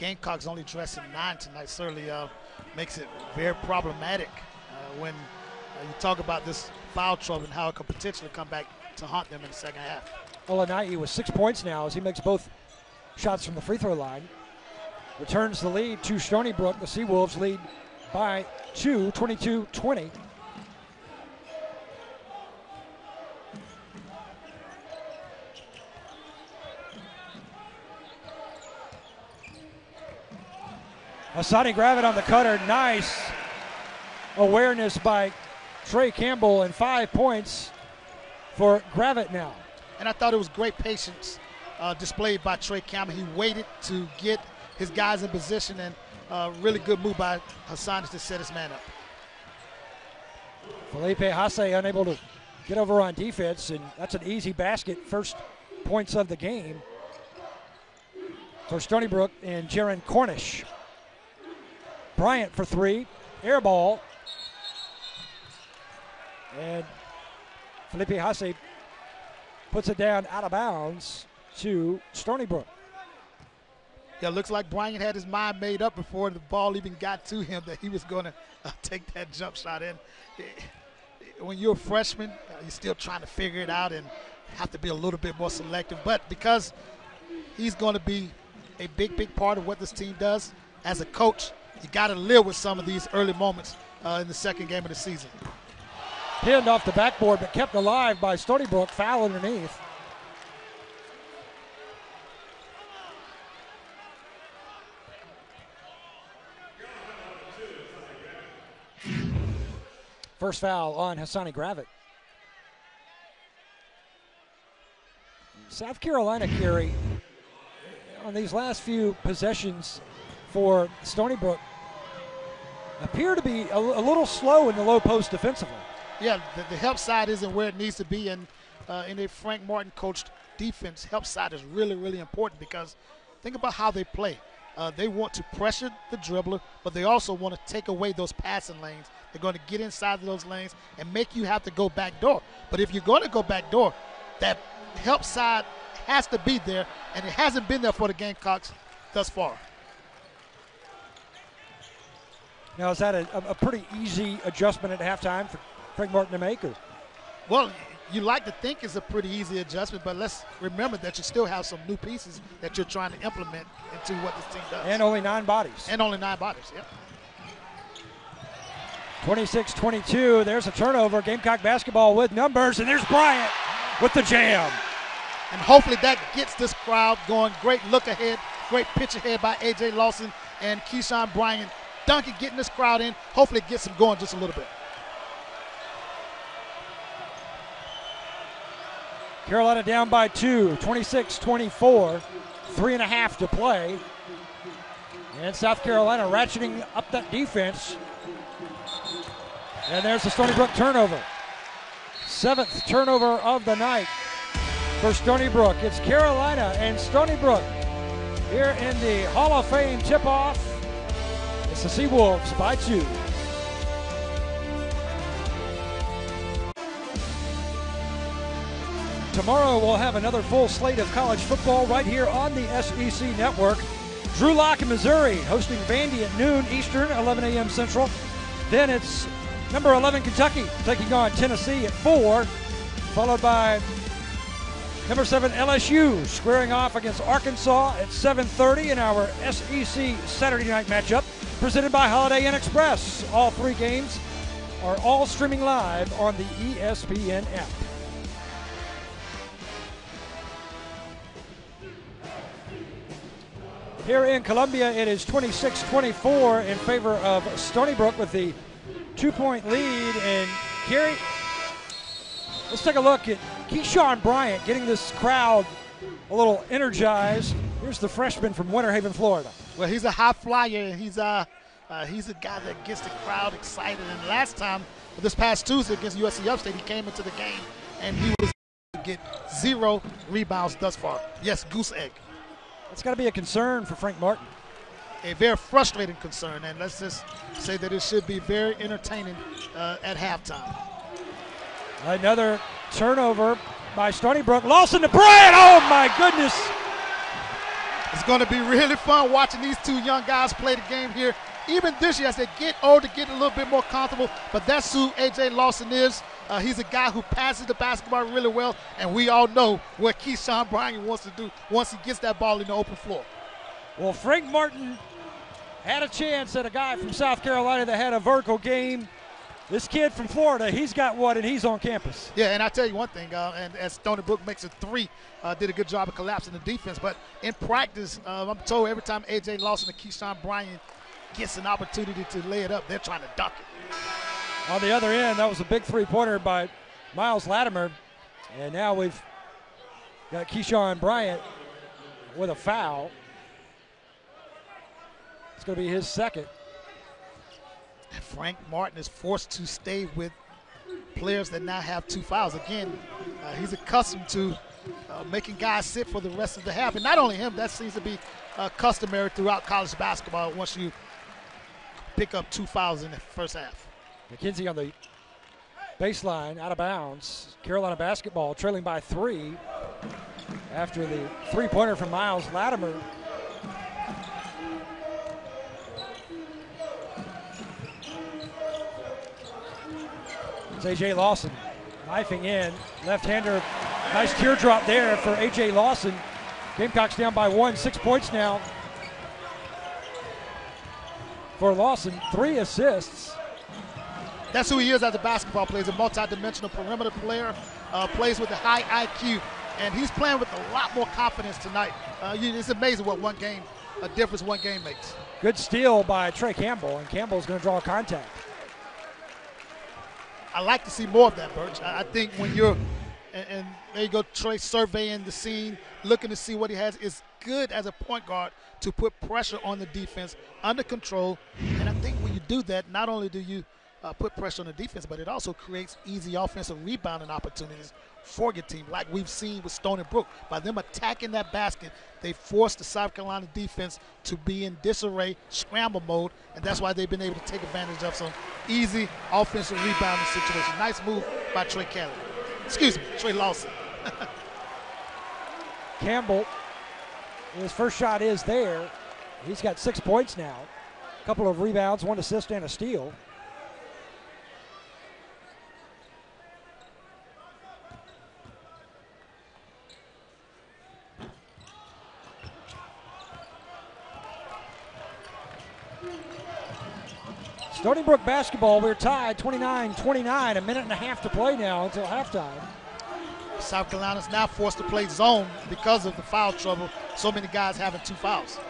Gamecocks only dressing nine tonight certainly uh, makes it very problematic uh, when uh, you talk about this foul trouble and how it could potentially come back to haunt them in the second half. Olaniyi with six points now as he makes both shots from the free throw line. Returns the lead to Stony Brook. The Seawolves lead by two, 22 20. Hassani Gravett on the cutter. Nice awareness by Trey Campbell and five points for Gravett now. And I thought it was great patience uh, displayed by Trey Campbell. He waited to get his guys in position and uh, really good move by Hassan to set his man up. Felipe Haase unable to get over on defense, and that's an easy basket. First points of the game for Stony Brook and Jaron Cornish. Bryant for three, air ball. And Felipe Haase puts it down out of bounds to Stony Brook. Yeah, looks like Bryant had his mind made up before the ball even got to him that he was going to uh, take that jump shot in. When you're a freshman, you're still trying to figure it out and have to be a little bit more selective. But because he's going to be a big, big part of what this team does as a coach, you got to live with some of these early moments uh, in the second game of the season. Pinned off the backboard, but kept alive by Stony Brook. Foul underneath. First foul on Hassani Gravett. South Carolina, Gary, on these last few possessions for Stony Brook, appear to be a, a little slow in the low post defensively. Yeah, the, the help side isn't where it needs to be, and uh, in a Frank Martin coached defense, help side is really, really important because think about how they play. Uh, they want to pressure the dribbler, but they also want to take away those passing lanes. They're going to get inside of those lanes and make you have to go back door. But if you're going to go back door, that help side has to be there, and it hasn't been there for the Gamecocks thus far. Now, is that a, a pretty easy adjustment at halftime for Frank Martin to make? Or? Well, you like to think it's a pretty easy adjustment, but let's remember that you still have some new pieces that you're trying to implement into what this team does. And only nine bodies. And only nine bodies, yep. 26 22. There's a turnover. Gamecock basketball with numbers, and there's Bryant with the jam. And hopefully that gets this crowd going. Great look ahead, great pitch ahead by A.J. Lawson and Keyshawn Bryant. Duncan getting this crowd in. Hopefully it gets them going just a little bit. Carolina down by two, 26 24. Three and a half to play. And South Carolina ratcheting up that defense. And there's the Stony Brook turnover. Seventh turnover of the night for Stony Brook. It's Carolina and Stony Brook here in the Hall of Fame tip off. The Seawolves by two. Tomorrow we'll have another full slate of college football right here on the SEC Network. Drew Lock in Missouri hosting Vandy at noon Eastern, 11 a.m. Central. Then it's number 11 Kentucky taking on Tennessee at 4, followed by number 7 LSU squaring off against Arkansas at 7:30 in our SEC Saturday night matchup presented by Holiday Inn Express. All three games are all streaming live on the ESPN app. Here in Columbia, it is 26 24 in favor of Stony Brook with the two point lead. And Gary, let's take a look at Keyshawn Bryant getting this crowd a little energized. Here's the freshman from Winter Haven, Florida. Well, he's a high flyer. He's a, uh, he's a guy that gets the crowd excited. And last time, this past Tuesday against USC Upstate, he came into the game and he was get zero rebounds thus far. Yes, goose egg. That's got to be a concern for Frank Martin. A very frustrating concern, and let's just say that it should be very entertaining uh, at halftime. Another turnover by Stony Brook. Lawson to Bryant. Oh my goodness. It's going to be really fun watching these two young guys play the game here. Even this year, as they get older, get a little bit more comfortable. But that's who A.J. Lawson is. Uh, he's a guy who passes the basketball really well, and we all know what Keyshawn Bryant wants to do once he gets that ball in the open floor. Well, Frank Martin had a chance at a guy from South Carolina that had a vertical game. This kid from Florida, he's got one, and he's on campus. Yeah, and I tell you one thing, uh, and as Stony Brook makes a three, uh, did a good job of collapsing the defense. But in practice, uh, I'm told every time A.J. Lawson and Keyshawn Bryant gets an opportunity to lay it up, they're trying to dunk it. On the other end, that was a big three-pointer by Miles Latimer. And now we've got Keyshawn Bryant with a foul. It's going to be his second. Frank Martin is forced to stay with players that now have two fouls. Again, uh, he's accustomed to uh, making guys sit for the rest of the half. And not only him, that seems to be uh, customary throughout college basketball once you pick up two fouls in the first half. McKenzie on the baseline, out of bounds. Carolina basketball trailing by three after the three pointer from Miles Latimer. It's AJ Lawson knifing in. Left hander, nice teardrop there for AJ Lawson. Gamecocks down by one, six points now for Lawson, three assists. That's who he is as a basketball player. He's a multi-dimensional perimeter player, uh, plays with a high IQ, and he's playing with a lot more confidence tonight. Uh, it's amazing what one game, a difference one game makes. Good steal by Trey Campbell, and Campbell's going to draw contact. I like to see more of that, Birch. I think when you're And, and there you go, Trey surveying the scene, looking to see what he has. Is good as a point guard to put pressure on the defense under control. And I think when you do that, not only do you uh, put pressure on the defense, but it also creates easy offensive rebounding opportunities for your team, like we've seen with Stony Brook. By them attacking that basket, they forced the South Carolina defense to be in disarray, scramble mode, and that's why they've been able to take advantage of some easy offensive rebounding situations. Nice move by Trey Kelly. Excuse me, Trey Lawson. Campbell, his first shot is there. He's got six points now. A couple of rebounds, one assist, and a steal. Stony Brook basketball, we're tied 29 29, a minute and a half to play now until halftime. South Carolina's now forced to play zone because of the foul trouble. So many guys having two fouls.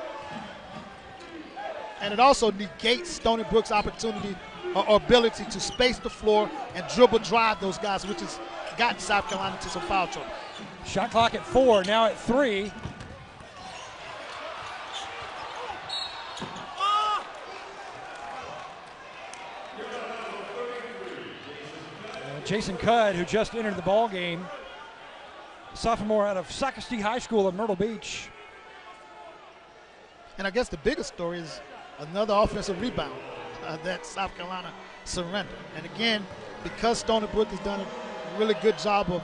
And it also negates Stony Brook's opportunity or, or ability to space the floor and dribble drive those guys, which has gotten South Carolina to some foul trouble. Shot clock at four, now at three. Jason Cudd, who just entered the ball game, sophomore out of Socastee High School in Myrtle Beach. And I guess the biggest story is another offensive rebound uh, that South Carolina surrendered. And again, because Stony Brook has done a really good job of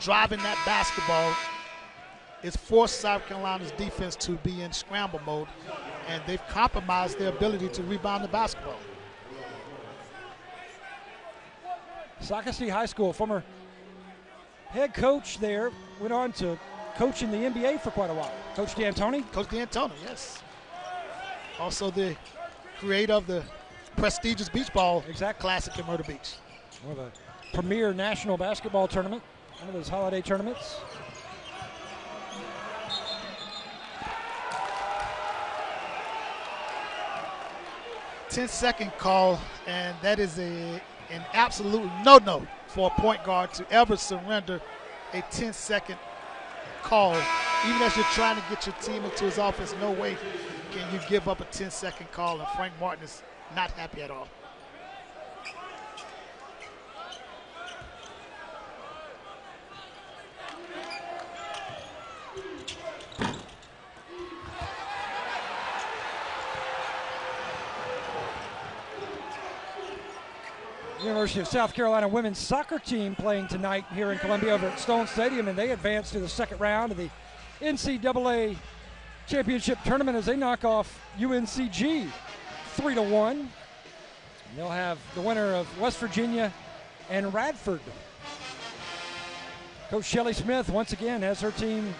driving that basketball, it's forced South Carolina's defense to be in scramble mode, and they've compromised their ability to rebound the basketball. Socastee High School, former head coach there, went on to coach in the NBA for quite a while. Coach D'Antoni? Coach D'Antoni, yes. Also the creator of the prestigious beach ball exact classic in Myrtle Beach. One of the premier national basketball tournament, one of those holiday tournaments. Ten second call, and that is a an absolute no-no for a point guard to ever surrender a 10-second call. Even as you're trying to get your team into his offense, no way can you give up a 10-second call, and Frank Martin is not happy at all. University of South Carolina women's soccer team playing tonight here in Columbia over at Stone Stadium, and they advance to the second round of the NCAA championship tournament as they knock off UNCG three to one. they'll have the winner of West Virginia and Radford. Coach Shelley Smith once again has her team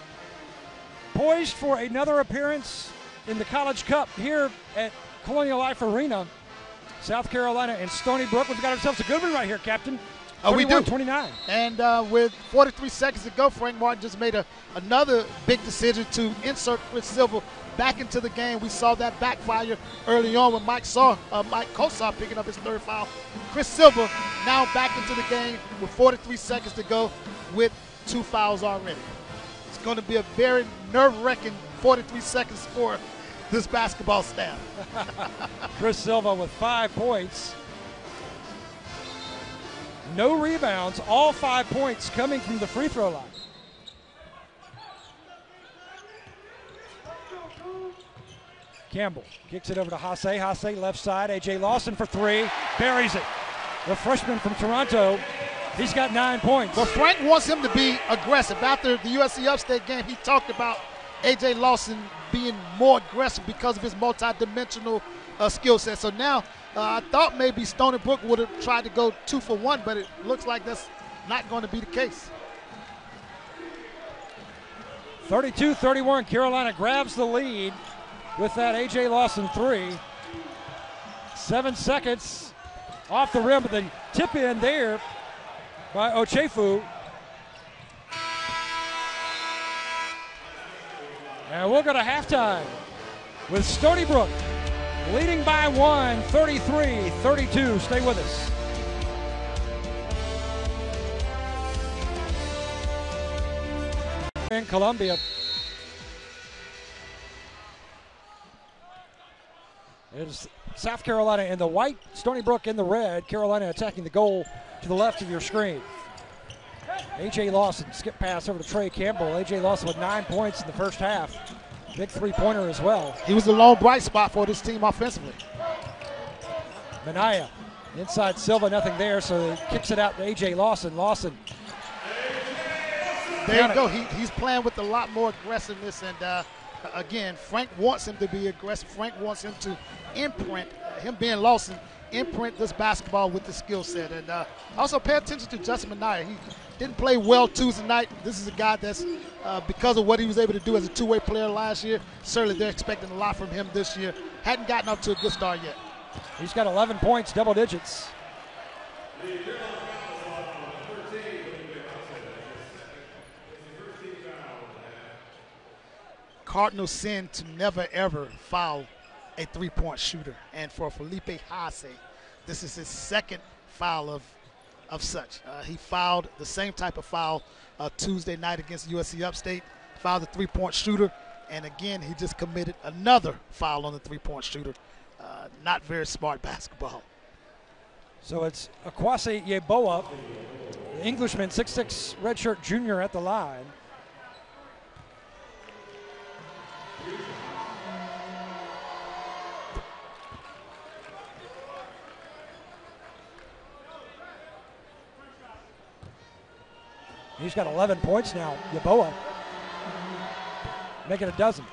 poised for another appearance in the College Cup here at Colonial Life Arena. South Carolina and Stony Brook. We've got ourselves a good one right here, Captain. Oh, we do. 29. And uh, with 43 seconds to go, Frank Martin just made a, another big decision to insert Chris Silva back into the game. We saw that backfire early on when Mike saw uh, Maik Kotsar picking up his third foul. Chris Silva now back into the game with 43 seconds to go with two fouls already. It's going to be a very nerve-wracking 43 seconds for this basketball staff. Chris Silva with five points. No rebounds, all five points coming from the free throw line. Campbell kicks it over to Haase. Haase left side. AJ Lawson for three. Buries it. The freshman from Toronto. He's got nine points. Well, Frank wants him to be aggressive. After the USC Upstate game, he talked about AJ Lawson being more aggressive because of his multi-dimensional uh, skill set. So now uh, I thought maybe Stony Brook would have tried to go two for one, but it looks like that's not going to be the case. 32-31, Carolina grabs the lead with that A.J. Lawson three. Seven seconds off the rim, but the tip in there by Otchere And we'll go to halftime with Stony Brook leading by one, 33 32. Stay with us. in Columbia. It is South Carolina in the white, Stony Brook in the red. Carolina attacking the goal to the left of your screen. A.J. Lawson, skip pass over to Trey Campbell. A.J. Lawson with nine points in the first half. Big three pointer as well. He was the lone bright spot for this team offensively. Minaya inside Silva, nothing there, so he kicks it out to A.J. Lawson. Lawson. There you go. He, he's playing with a lot more aggressiveness, and uh, again, Frank wants him to be aggressive. Frank wants him to imprint, him being Lawson, imprint this basketball with the skill set. And uh, also pay attention to Justin Minaya. He didn't play well Tuesday night. This is a guy that's, uh, because of what he was able to do as a two-way player last year, certainly they're expecting a lot from him this year. Hadn't gotten off to a good start yet. He's got 11 points, double digits. Cardinal sin to never ever foul a three-point shooter. And for Felipe Haase, this is his second foul of of such. Uh, he fouled the same type of foul uh, Tuesday night against USC Upstate, fouled the three-point shooter, and again he just committed another foul on the three-point shooter. Uh, not very smart basketball. So it's Akwasi Yeboah, the Englishman, 6'6", redshirt junior at the line. He's got 11 points now, Yeboah. Making a dozen.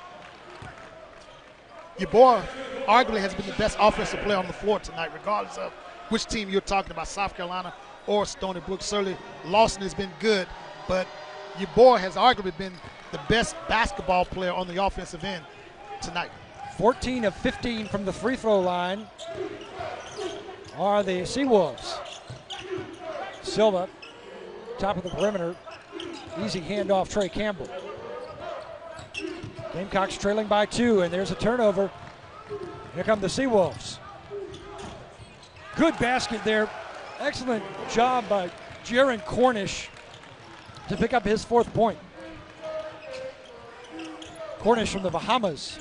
Yeboah arguably has been the best offensive player on the floor tonight, regardless of which team you're talking about, South Carolina or Stony Brook. Certainly, Lawson has been good, but Yeboah has arguably been the best basketball player on the offensive end tonight. 14 of 15 from the free throw line are the Seawolves. Silva top of the perimeter. Easy handoff, Trey Campbell. Gamecocks trailing by two, and there's a turnover. Here come the Seawolves. Good basket there. Excellent job by Jaron Cornish to pick up his fourth point. Cornish from the Bahamas.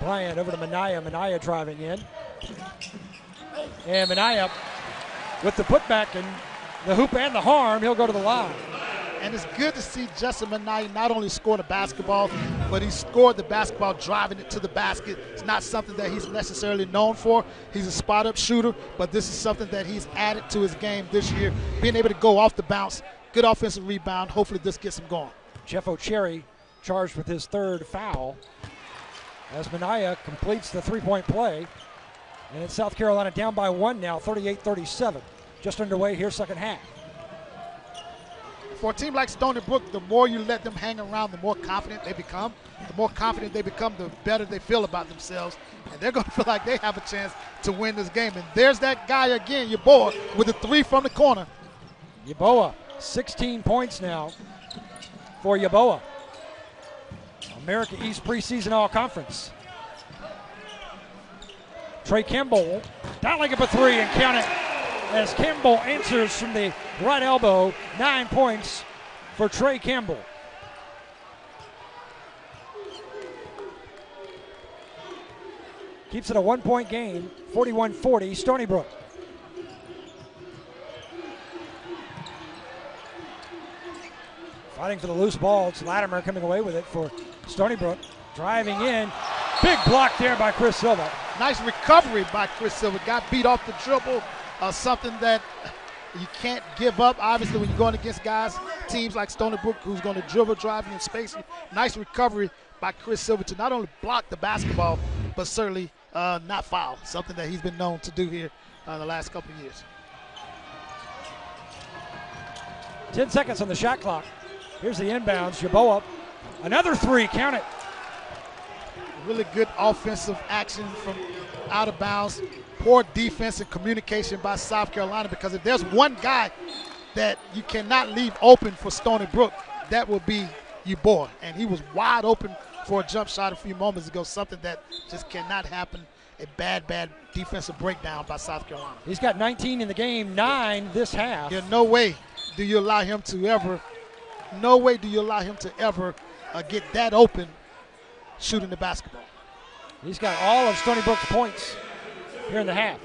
Bryant over to Minaya. Minaya driving in. And Minaya with the putback and the hoop and the harm, he'll go to the line. And it's good to see Justin Minaya not only score the basketball, but he scored the basketball driving it to the basket. It's not something that he's necessarily known for. He's a spot up shooter, but this is something that he's added to his game this year. Being able to go off the bounce, good offensive rebound. Hopefully, this gets him going. Jeff Otchere charged with his third foul as Minaya completes the three point play. And it's South Carolina down by one now, 38 37 just underway here, second half. For a team like Stony Brook, the more you let them hang around, the more confident they become. The more confident they become, the better they feel about themselves. And they're going to feel like they have a chance to win this game. And there's that guy again, Yeboah, with a three from the corner. Yeboah, 16 points now for Yeboah. America East preseason all conference. Trey Campbell dialing up a three and count it as Campbell answers from the right elbow. Nine points for Trey Campbell. Keeps it a one point game, 41 40, Stony Brook. Fighting for the loose ball. It's Latimer coming away with it for Stony Brook. Driving in. Big block there by Chris Silva. Nice recovery by Chris Silva. Got beat off the dribble uh, something that you can't give up. Obviously, when you're going against guys, teams like Stony Brook, who's going to dribble, drive you, and space. Nice recovery by Chris Silva to not only block the basketball, but certainly uh, not foul. Something that he's been known to do here uh, in the last couple of years. 10 seconds on the shot clock. Here's the inbounds. Yeboah, another three. Count it. Really good offensive action from out of bounds poor defense and communication by South Carolina because if there's one guy that you cannot leave open for Stony Brook, that will be Yeboah. And he was wide open for a jump shot a few moments ago, something that just cannot happen. A bad, bad defensive breakdown by South Carolina. He's got 19 in the game, nine this half. There's no way do you allow him to ever, no way do you allow him to ever uh, get that open shooting the basketball. He's got all of Stony Brook's points here in the half.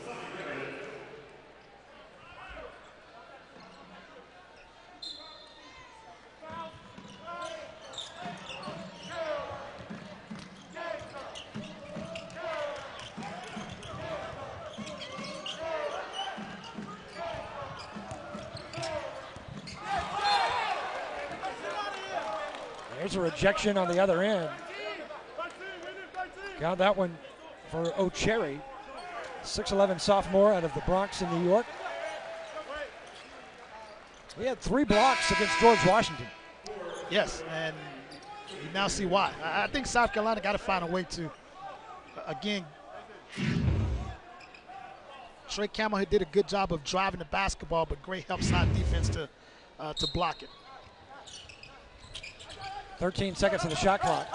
There's a rejection on the other end. Got that one for Otchere, 6'11 sophomore out of the Bronx in New York. He had three blocks against George Washington. Yes, and you now see why. I think South Carolina got to find a way to, uh, again, Trey Campbell did a good job of driving the basketball, but great help side defense to uh, to block it. 13 seconds on the shot clock.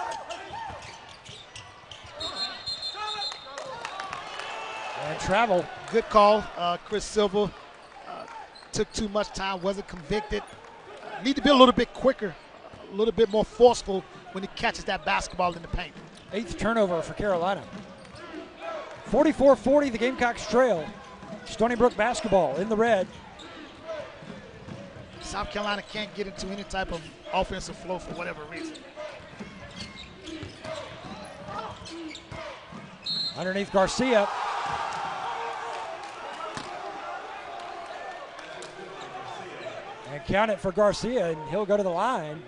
And travel. Good call. Uh, Chris Silva uh, took too much time, wasn't convicted. Need to be a little bit quicker, a little bit more forceful when he catches that basketball in the paint. Eighth turnover for Carolina. 44-40, the Gamecocks trail. Stony Brook basketball in the red. South Carolina can't get into any type of offensive flow for whatever reason. Underneath Garcia. Count it for Garcia, and he'll go to the line.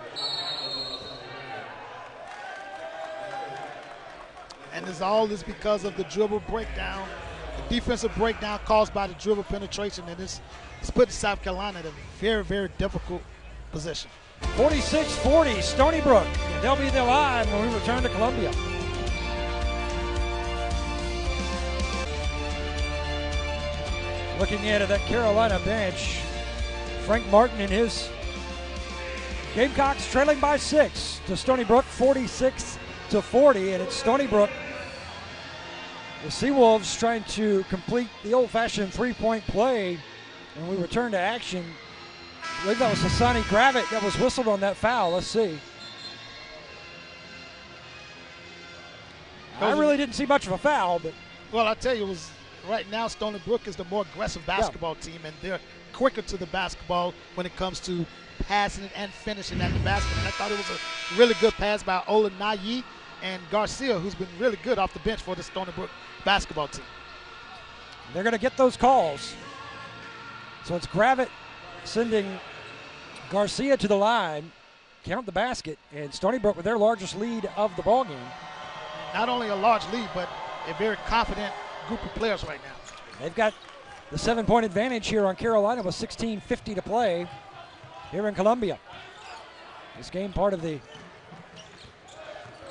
And this all is because of the dribble breakdown, the defensive breakdown caused by the dribble penetration, and it's, it's putting South Carolina in a very, very difficult position. 46-40, Stony Brook. They'll be the line when we return to Columbia. Looking in at that Carolina bench, Frank Martin and his Gamecocks trailing by six to Stony Brook, 46 to 40, and it's Stony Brook. The Seawolves trying to complete the old-fashioned three-point play, and we return to action. I believe that was Hassani Gravett that was whistled on that foul. Let's see. I really didn't see much of a foul, but Well, I tell you, it was right now Stony Brook is the more aggressive basketball team, and they're quicker to the basketball when it comes to passing it and finishing at the basket. And I thought it was a really good pass by Olaniyi and Garcia, who's been really good off the bench for the Stony Brook basketball team. they're going to get those calls. So it's Gravett sending Garcia to the line, count the basket, and Stony Brook with their largest lead of the ball game. Not only a large lead, but a very confident group of players right now. They've got the seven-point advantage here on Carolina with 16:50 to play here in Columbia. This game part of the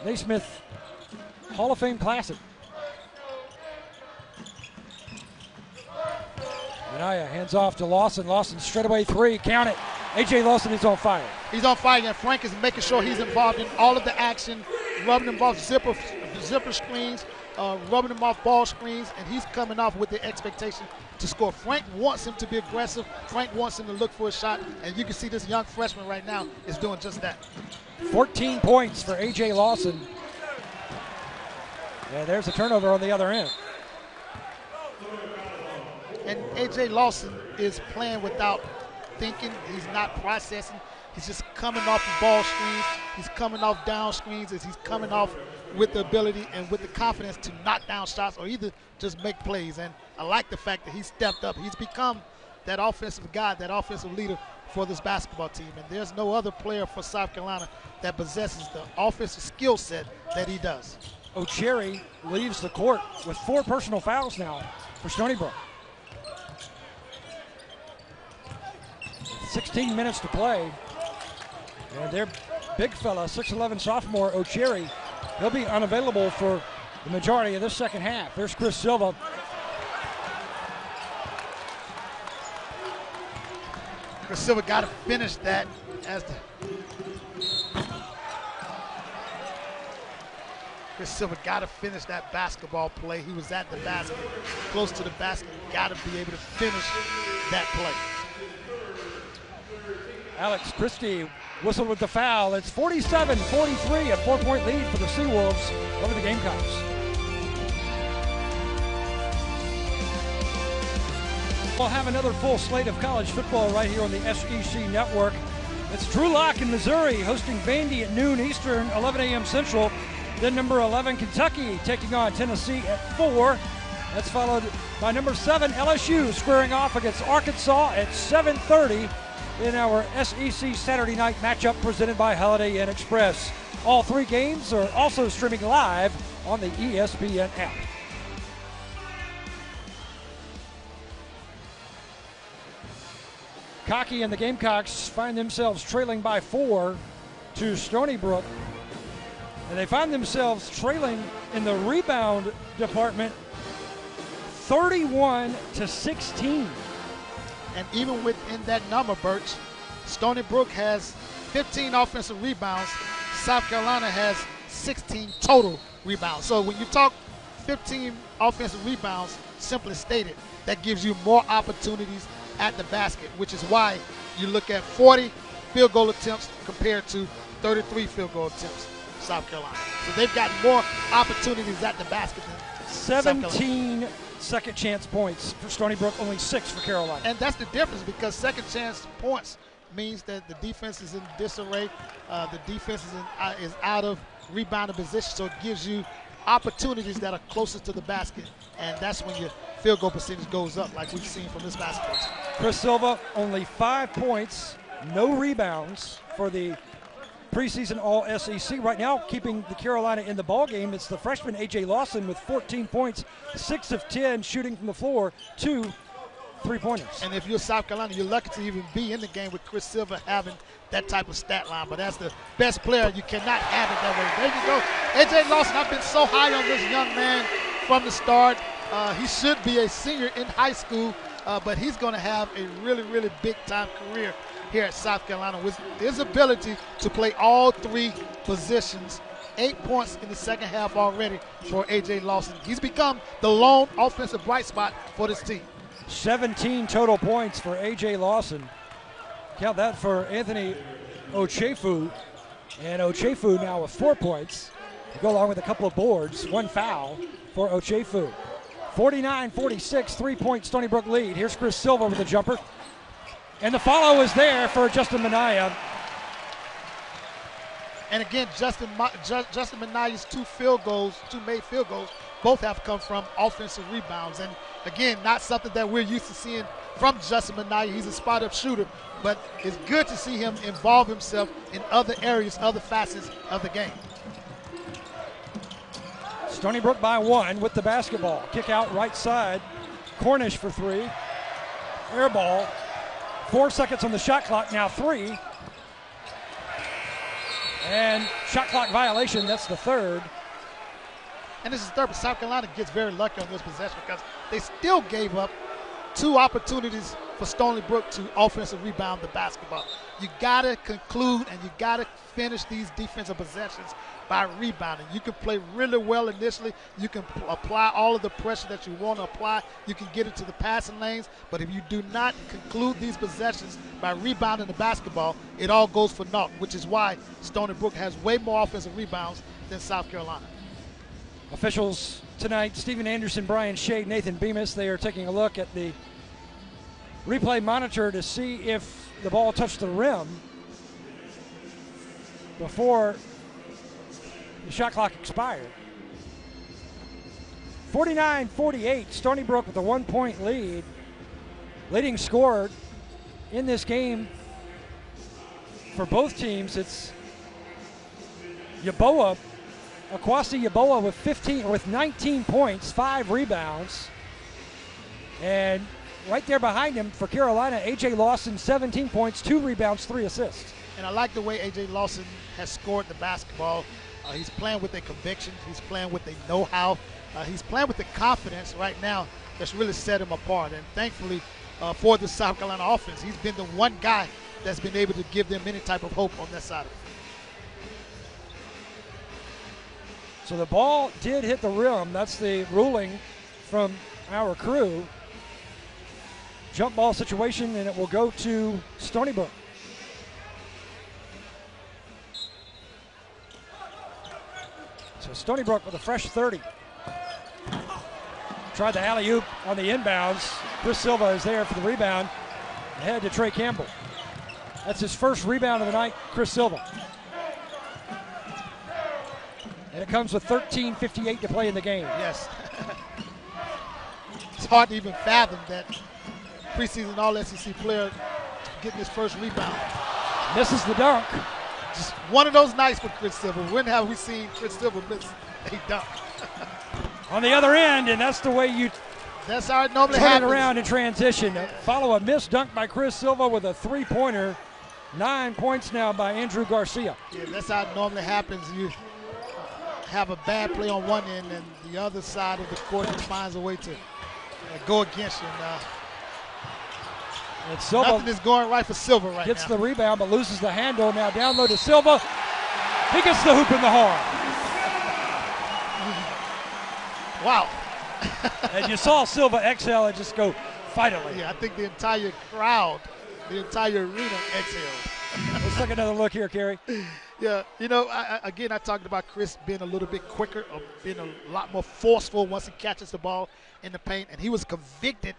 Naismith Hall of Fame Classic. Minaya hands off to Lawson. Lawson straightaway three. Count it. AJ Lawson is on fire. He's on fire, and Frank is making sure he's involved in all of the action, rubbing him off zipper, zipper screens, uh, rubbing him off ball screens, and he's coming off with the expectation to score. Frank wants him to be aggressive. Frank wants him to look for a shot, and you can see this young freshman right now is doing just that. 14 points for AJ Lawson. And there's a turnover on the other end. And AJ Lawson is playing without thinking. He's not processing. He's just coming off the ball screens. He's coming off down screens as he's coming off with the ability and with the confidence to knock down shots or either just make plays. And I like the fact that he stepped up. He's become that offensive guy, that offensive leader for this basketball team. And there's no other player for South Carolina that possesses the offensive skill set that he does. Otchere leaves the court with four personal fouls now for Stony Brook. 16 minutes to play. And their big fella, 6'11 sophomore Otchere, he'll be unavailable for the majority of this second half. There's Chris Silva. Chris Silva got to finish that as the Chris Silva got to finish that basketball play. He was at the basket, close to the basket. Got to be able to finish that play. Alex Christie whistled with the foul. It's 47 43, a four point lead for the Seawolves over the Gamecocks. We'll have another full slate of college football right here on the SEC network. It's Drew Lock in Missouri hosting Vandy at noon Eastern, 11 a.m. Central. Then number 11 Kentucky taking on Tennessee at 4. That's followed by number 7 LSU squaring off against Arkansas at 7:30 in our SEC Saturday night matchup presented by Holiday Inn Express. All three games are also streaming live on the ESPN app. Cocky and the Gamecocks find themselves trailing by four to Stony Brook. And they find themselves trailing in the rebound department 31 to 16. And even within that number, Birch, Stony Brook has 15 offensive rebounds. South Carolina has 16 total rebounds. So when you talk 15 offensive rebounds, simply stated, that gives you more opportunities at the basket, which is why you look at 40 field goal attempts compared to 33 field goal attempts, South Carolina. So they've got more opportunities at the basket than 17 second chance points for Stony Brook, only six for Carolina. And that's the difference because second chance points means that the defense is in disarray. Uh, the defense is, in, uh, is out of rebounding position, so it gives you opportunities that are closest to the basket. And that's when your field goal percentage goes up, like we've seen from this basketball team. Chris Silva, only five points, no rebounds for the preseason All SEC. Right now, keeping the Carolina in the ball game, it's the freshman AJ Lawson with 14 points, six of 10 shooting from the floor, two three pointers. And if you're South Carolina, you're lucky to even be in the game with Chris Silva having that type of stat line. But that's the best player, you cannot have it that way. There you go. AJ Lawson, I've been so high on this young man from the start. Uh, he should be a senior in high school, uh, but he's going to have a really, really big time career here at South Carolina with his ability to play all three positions. Eight points in the second half already for A.J. Lawson. He's become the lone offensive bright spot for this team. 17 total points for A.J. Lawson. Count that for Anthony Ochefu. And Ochefu now with four points. To go along with a couple of boards, one foul for Ochefu. 49 46, three point Stony Brook lead. Here's Chris Silva with a jumper. And the follow is there for Justin Minaya. And again, Justin Justin Minaya's two field goals, two made field goals, both have come from offensive rebounds. And again, not something that we're used to seeing from Justin Minaya. He's a spot up shooter, but it's good to see him involve himself in other areas, other facets of the game. Stony Brook by one with the basketball. Kick out right side. Cornish for three. Air ball. Four seconds on the shot clock, now three. And shot clock violation, that's the third. And this is third, but South Carolina gets very lucky on this possession because they still gave up two opportunities for Stony Brook to offensive rebound the basketball. You got to conclude and you got to finish these defensive possessions by rebounding. You can play really well initially. You can apply all of the pressure that you want to apply. You can get into the passing lanes. But if you do not conclude these possessions by rebounding the basketball, it all goes for naught, which is why Stony Brook has way more offensive rebounds than South Carolina. Officials tonight, Stephen Anderson, Brian Shade, Nathan Bemis, they are taking a look at the replay monitor to see if the ball touched the rim before the shot clock expired. 49 48, Stony Brook with a one point lead. Leading scorer in this game for both teams, it's Yeboah, Akwasi Yeboah with 15 with 19 points, five rebounds. And right there behind him for Carolina, AJ Lawson, 17 points, two rebounds, three assists. And I like the way AJ Lawson has scored the basketball. Uh, he's playing with a conviction. He's playing with a know-how. Uh, he's playing with the confidence right now that's really set him apart. And thankfully, uh, for the South Carolina offense, he's been the one guy that's been able to give them any type of hope on that side of it. So the ball did hit the rim. That's the ruling from our crew. Jump ball situation, and it will go to Stony Brook. So Stony Brook with a fresh 30. Tried the alley oop on the inbounds. Chris Silva is there for the rebound. Ahead to Trey Campbell. That's his first rebound of the night, Chris Silva. And it comes with 13.58 to play in the game. Yes. it's hard to even fathom that preseason All SEC player getting his first rebound. Misses the dunk. Just one of those nights for Chris Silva. When have we seen Chris Silva miss a dunk? On the other end, and that's the way you That's how it normally turn happens. around in transition. Follow a missed dunk by Chris Silva with a three-pointer. Nine points now by Andrew Garcia. Yeah, that's how it normally happens. You have a bad play on one end, and the other side of the court finds a way to uh, go against you. And, uh, And Silva nothing is going right for Silva right gets now. the rebound but loses the handle. Now down low to Silva. He gets the hoop in the horn. wow. and you saw Silva exhale and just go finally. Yeah, I think the entire crowd, the entire arena exhaled. Let's take another look here, Kerry. Yeah, you know, I, I, again, I talked about Chris being a little bit quicker, or being a lot more forceful once he catches the ball in the paint, and he was convicted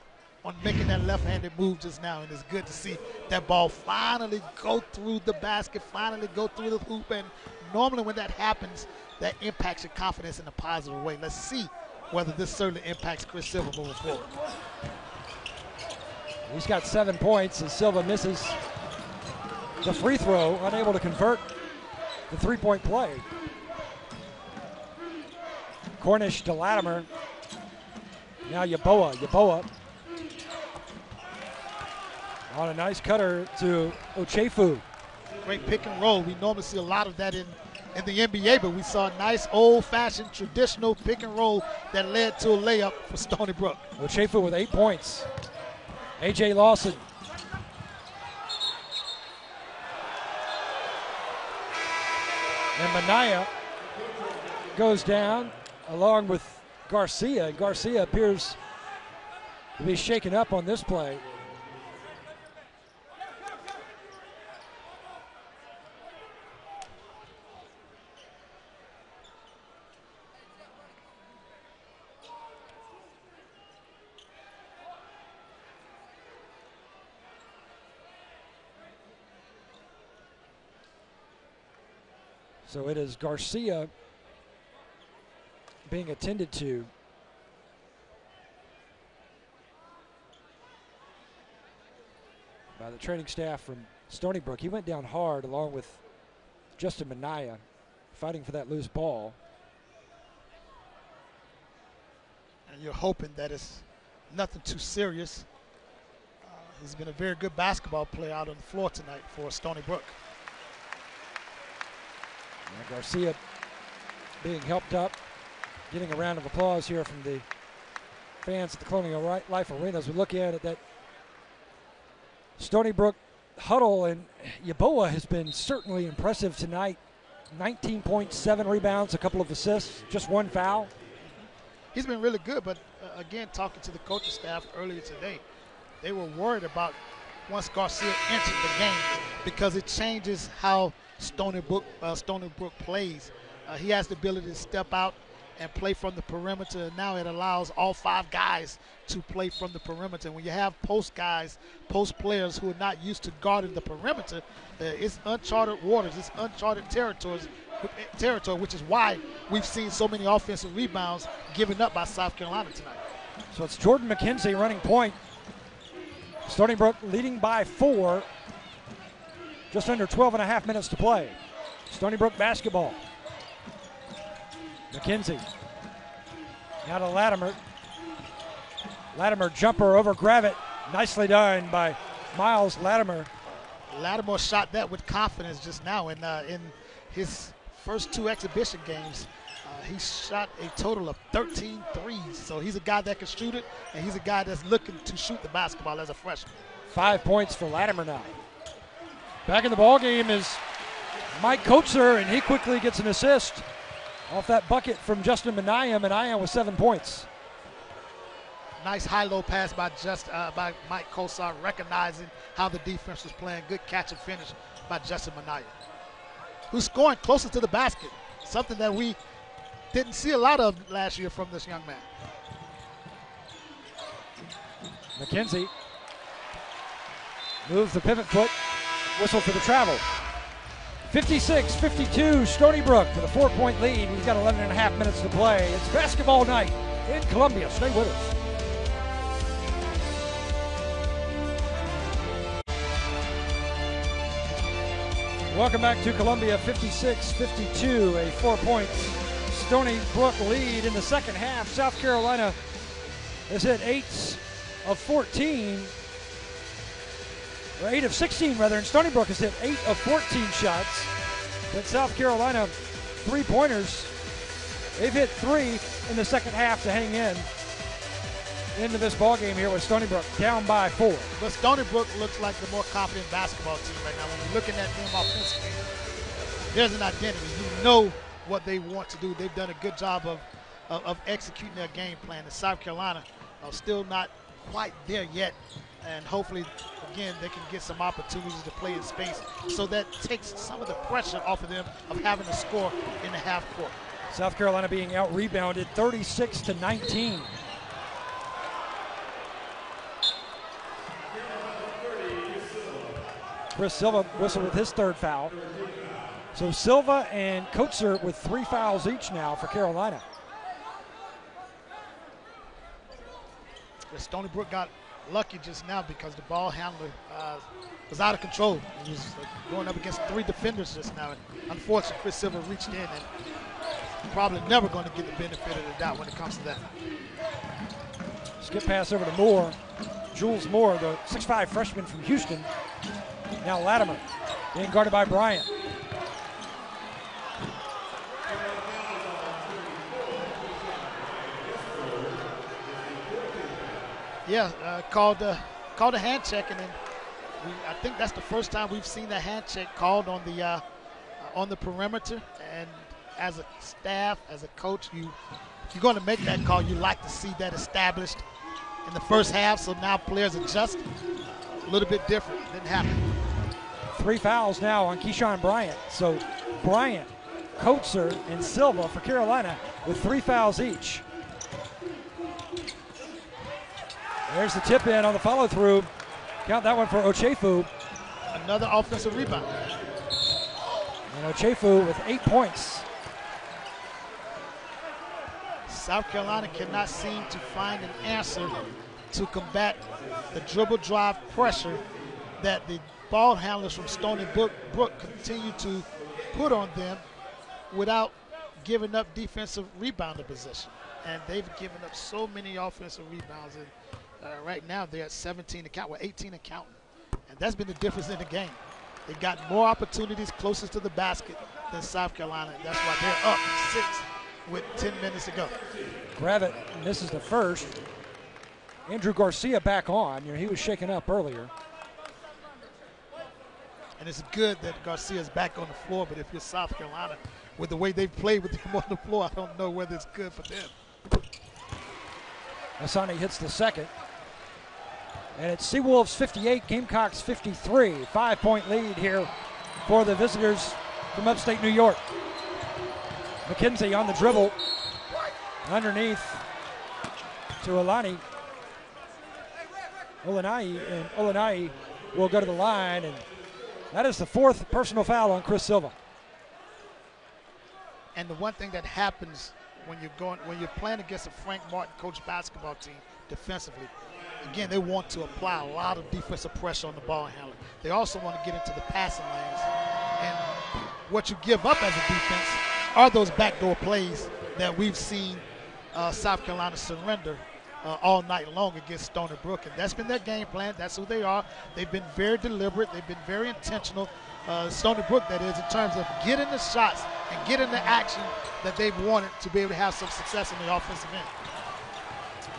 on making that left-handed move just now, and it's good to see that ball finally go through the basket, finally go through the hoop, and normally when that happens, that impacts your confidence in a positive way. Let's see whether this certainly impacts Chris Silva moving forward. He's got seven points and Silva misses the free throw, unable to convert the three-point play. Cornish to Latimer. Now Yeboah. Yeboah on a nice cutter to Ochefu. Great pick and roll. We normally see a lot of that in, in the NBA, but we saw a nice old-fashioned traditional pick and roll that led to a layup for Stony Brook. Ochefu with eight points. AJ Lawson. And Minaya goes down along with Garcia. Garcia appears to be shaken up on this play. So it is Garcia being attended to. By the training staff from Stony Brook. He went down hard along with Justin Minaya fighting for that loose ball. And you're hoping that it's nothing too serious. Uh, he's been a very good basketball player out on the floor tonight for Stony Brook. And Garcia being helped up, getting a round of applause here from the fans at the Colonial Life Arena as we look at it. That Stony Brook huddle and Yeboah has been certainly impressive tonight. 19.7 rebounds, a couple of assists, just one foul. He's been really good, but uh, again, talking to the coaching staff earlier today, they were worried about once Garcia entered the game because it changes how Stony Brook, uh, Stony Brook plays. Uh, he has the ability to step out and play from the perimeter. Now it allows all five guys to play from the perimeter. When you have post guys, post players who are not used to guarding the perimeter, uh, it's uncharted waters. It's uncharted territories, territory, which is why we've seen so many offensive rebounds given up by South Carolina tonight. So it's Jordan McKenzie running point. Stony Brook leading by four. Just under 12 and a half minutes to play. Stony Brook basketball. McKenzie. Now to Latimer. Latimer jumper over Gravett. Nicely done by Miles Latimer. Latimer shot that with confidence just now, and uh, in his first two exhibition games, uh, he shot a total of 13 threes. So he's a guy that can shoot it, and he's a guy that's looking to shoot the basketball as a freshman. Five points for Latimer now. Back in the ball game is Maik Kotsar and he quickly gets an assist off that bucket from Justin Minaya. Minaya with seven points. Nice high-low pass by just uh, by Maik Kotsar, recognizing how the defense was playing. Good catch and finish by Justin Minaya, who's scoring closer to the basket. Something that we didn't see a lot of last year from this young man. McKenzie moves the pivot foot, whistle for the travel. 56-52, Stony Brook with a four-point lead. We've got 11 and a half minutes to play. It's basketball night in Columbia. Stay with us. Welcome back to Columbia, 56-52, a four-point Stony Brook lead in the second half. South Carolina is at eight of 14, or eight of 16 rather, and Stony Brook has hit eight of 14 shots. But South Carolina, three pointers, they've hit three in the second half to hang in into this ball game here with Stony Brook down by four. But Stony Brook looks like the more confident basketball team right now. When you're looking at them offensively, there's an identity. You know what they want to do. They've done a good job of, of, of executing their game plan. And South Carolina are still not quite there yet. And hopefully, again, they can get some opportunities to play in space. So that takes some of the pressure off of them of having to score in the half court. South Carolina being out rebounded 36 to 19. Chris Silva whistled with his third foul. So Silva and Kotsar with three fouls each now for Carolina. Stony Brook got lucky just now because the ball handler uh, was out of control. He was going up against three defenders just now. And unfortunately, Chris Silva reached in and probably never going to get the benefit of the doubt when it comes to that. Skip pass over to Moore. Jules Moore, the 6'5 freshman from Houston. Now Latimer being guarded by Bryant. Yeah, uh, called uh, called a hand check, and then we, I think that's the first time we've seen the hand check called on the uh, on the perimeter. And as a staff, as a coach, you you're going to make that call, you like to see that established in the first half. So now players adjust a little bit different. Didn't happen. Three fouls now on Keyshawn Bryant. So Bryant, Kotsar, and Silva for Carolina with three fouls each. There's the tip in on the follow through. Count that one for Ochefu. Another offensive rebound. And Ochefu with eight points. South Carolina cannot seem to find an answer to combat the dribble drive pressure that the ball handlers from Stony Brook, Brook continue to put on them without giving up defensive rebounding position. And they've given up so many offensive rebounds. And uh, right now they're at 17 to count, well 18 to count. And that's been the difference in the game. They got more opportunities closest to the basket than South Carolina. And that's why they're up six with 10 minutes to go. Gravett misses the first. Andrew Garcia back on. You know, he was shaken up earlier. And it's good that Garcia's back on the floor, but if you're South Carolina, with the way they've played with him on the floor, I don't know whether it's good for them. Hassani hits the second. And it's Seawolves 58, Gamecocks 53. Five point lead here for the visitors from upstate New York. McKenzie on the dribble. Underneath to Olani. Olaniyi, and Olaniyi will go to the line, and that is the fourth personal foul on Chris Silva. And the one thing that happens when you're going when you're playing against a Frank Martin coach basketball team defensively, again they want to apply a lot of defensive pressure on the ball handler. They also want to get into the passing lanes, and what you give up as a defense are those backdoor plays that we've seen uh, South Carolina surrender uh, all night long against Stony Brook. And that's been their game plan. That's who they are. They've been very deliberate. They've been very intentional. Uh, Stony Brook, that is, in terms of getting the shots and getting the action that they've wanted to be able to have some success in the offensive end.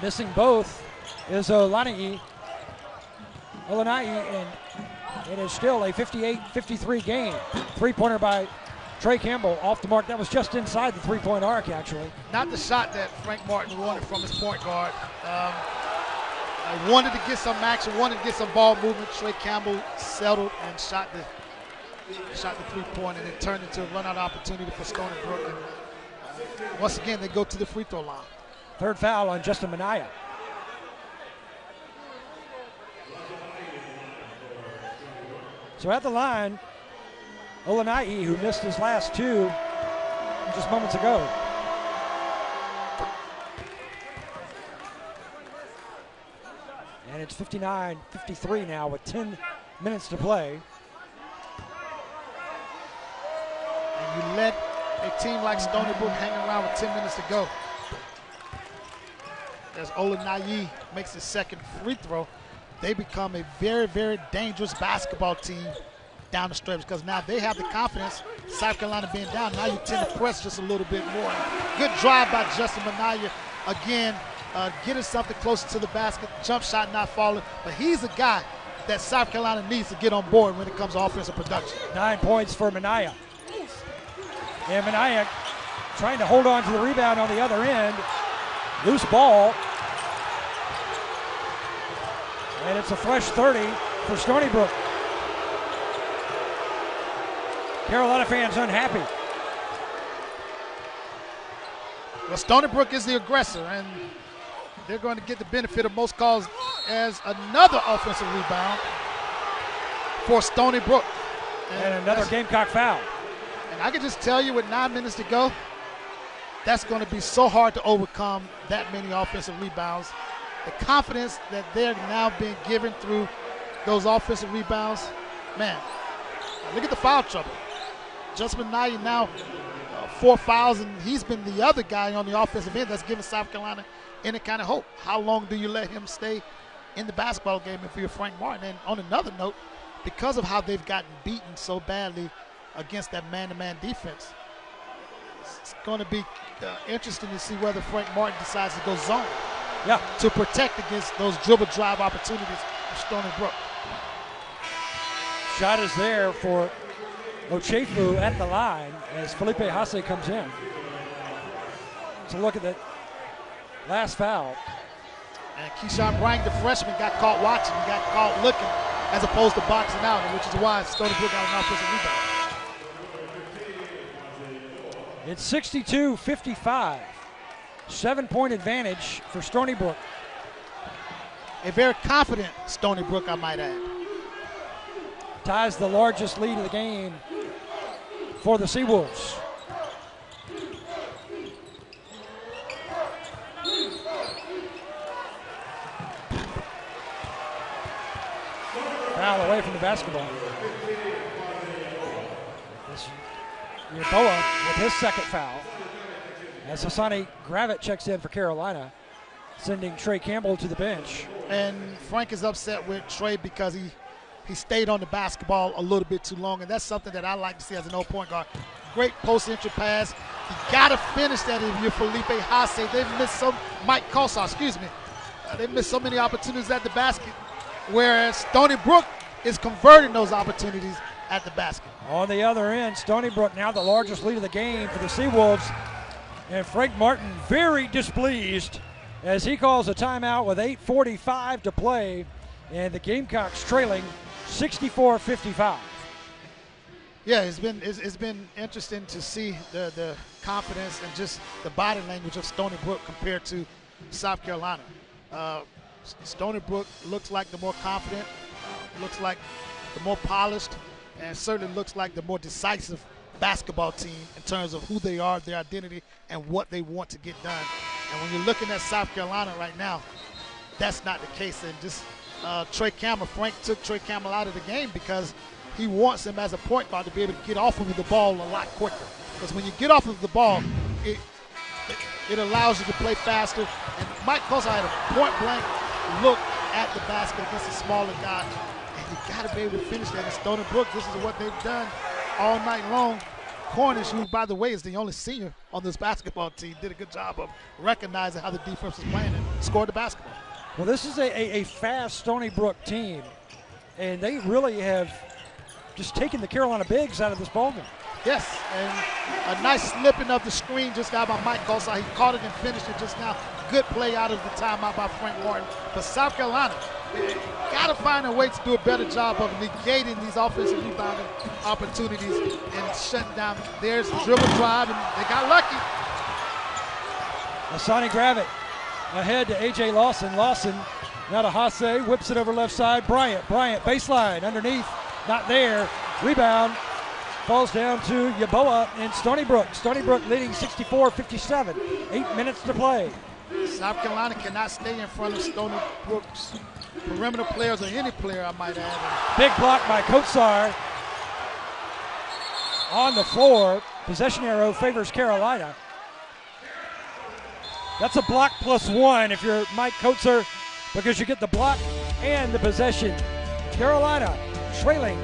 Missing both is Olaniyi. Olaniyi, and it is still a 58-53 game. Three-pointer by Trey Campbell off the mark. That was just inside the three-point arc, actually. Not the shot that Frank Martin wanted from his point guard. Um, I wanted to get some action, wanted to get some ball movement. Trey Campbell settled and shot the shot the three-point, and it turned into a run-out opportunity for Stony Brook. And, uh, Once again, they go to the free throw line. Third foul on Justin Minaya. So at the line, Olaniyi, who missed his last two just moments ago. And it's 59 53 now with 10 minutes to play. And you let a team like Stony Brook hang around with 10 minutes to go. As Olaniyi makes his second free throw, they become a very, very dangerous basketball team down the stretch because now they have the confidence. South Carolina being down, now you tend to press just a little bit more. Good drive by Justin Minaya. Again, uh, getting something closer to the basket. Jump shot not falling, but he's a guy that South Carolina needs to get on board when it comes to offensive production. Nine points for Minaya. And Minaya trying to hold on to the rebound on the other end. Loose ball. And it's a fresh 30 for Stony Brook. Carolina fans unhappy. Well, Stony Brook is the aggressor, and they're going to get the benefit of most calls as another offensive rebound for Stony Brook. And, and another Gamecock foul. And I can just tell you with nine minutes to go, that's going to be so hard to overcome that many offensive rebounds. The confidence that they're now being given through those offensive rebounds, man, look at the foul trouble. Justin Minaya now uh, four fouls, and he's been the other guy on the offensive end that's given South Carolina any kind of hope. How long do you let him stay in the basketball game if you're Frank Martin? And on another note, because of how they've gotten beaten so badly against that man-to-man defense, it's going to be uh, interesting to see whether Frank Martin decides to go zone. Yeah. To protect against those dribble drive opportunities of Stony Brook. Shot is there for Ochefu at the line as Felipe Haase comes in. So look at that last foul. And Keyshawn Bryant, the freshman, got caught watching. He got caught looking as opposed to boxing out, which is why Stony Brook got an offensive rebound. It's 62 55. Seven point advantage for Stony Brook. A very confident Stony Brook, I might add. Ties the largest lead of the game for the Seawolves. Foul away from the basketball. Yeboah with his second foul. As Hassani Gravett checks in for Carolina, sending Trey Campbell to the bench. And Frank is upset with Trey because he he stayed on the basketball a little bit too long, and that's something that I like to see as an old point guard. Great post entry pass. You got to finish that if you're Felipe Haase. They've missed so Maik Kotsar, excuse me. Uh, they missed so many opportunities at the basket, whereas Stony Brook is converting those opportunities at the basket. On the other end, Stony Brook now the largest lead of the game for the Seawolves, and Frank Martin very displeased as he calls a timeout with 8:45 to play, and the Gamecocks trailing 64-55. Yeah, it's been it's, it's been interesting to see the the confidence and just the body language of Stony Brook compared to South Carolina. Uh, Stony Brook looks like the more confident, looks like the more polished, and certainly looks like the more decisive basketball team in terms of who they are, their identity, and what they want to get done. And when you're looking at South Carolina right now, that's not the case. And just uh, Trey Campbell, Frank took Trey Campbell out of the game because he wants him as a point guard to be able to get off of the ball a lot quicker. Because when you get off of the ball, it, it allows you to play faster. And Maik Kotsar had a point blank look at the basket against a smaller guy. And you got to be able to finish that. And Stony Brook, this is what they've done all night long. Cornish, who, by the way, is the only senior on this basketball team, did a good job of recognizing how the defense was playing and scored the basketball. Well, this is a, a, a fast Stony Brook team, and they really have just taken the Carolina Bigs out of this ballgame. Yes, and a nice slipping of the screen just got by Maik Kotsar. He caught it and finished it just now. Good play out of the timeout by Frank Martin. But South Carolina, got to find a way to do a better job of negating these offensive rebounding opportunities and shutting down. There's the dribble drive, and they got lucky. Hassani Gravett ahead to A.J. Lawson. Lawson now to Haase, whips it over left side. Bryant, Bryant, baseline, underneath, not there. Rebound, falls down to Yeboah in Stony Brook. Stony Brook leading 64-57. Eight minutes to play. South Carolina cannot stay in front of Stony Brook's perimeter players or any player, I might add. Big block by Kotsar on the floor. Possession arrow favors Carolina. That's a block plus one if you're Mike Kotsar because you get the block and the possession. Carolina trailing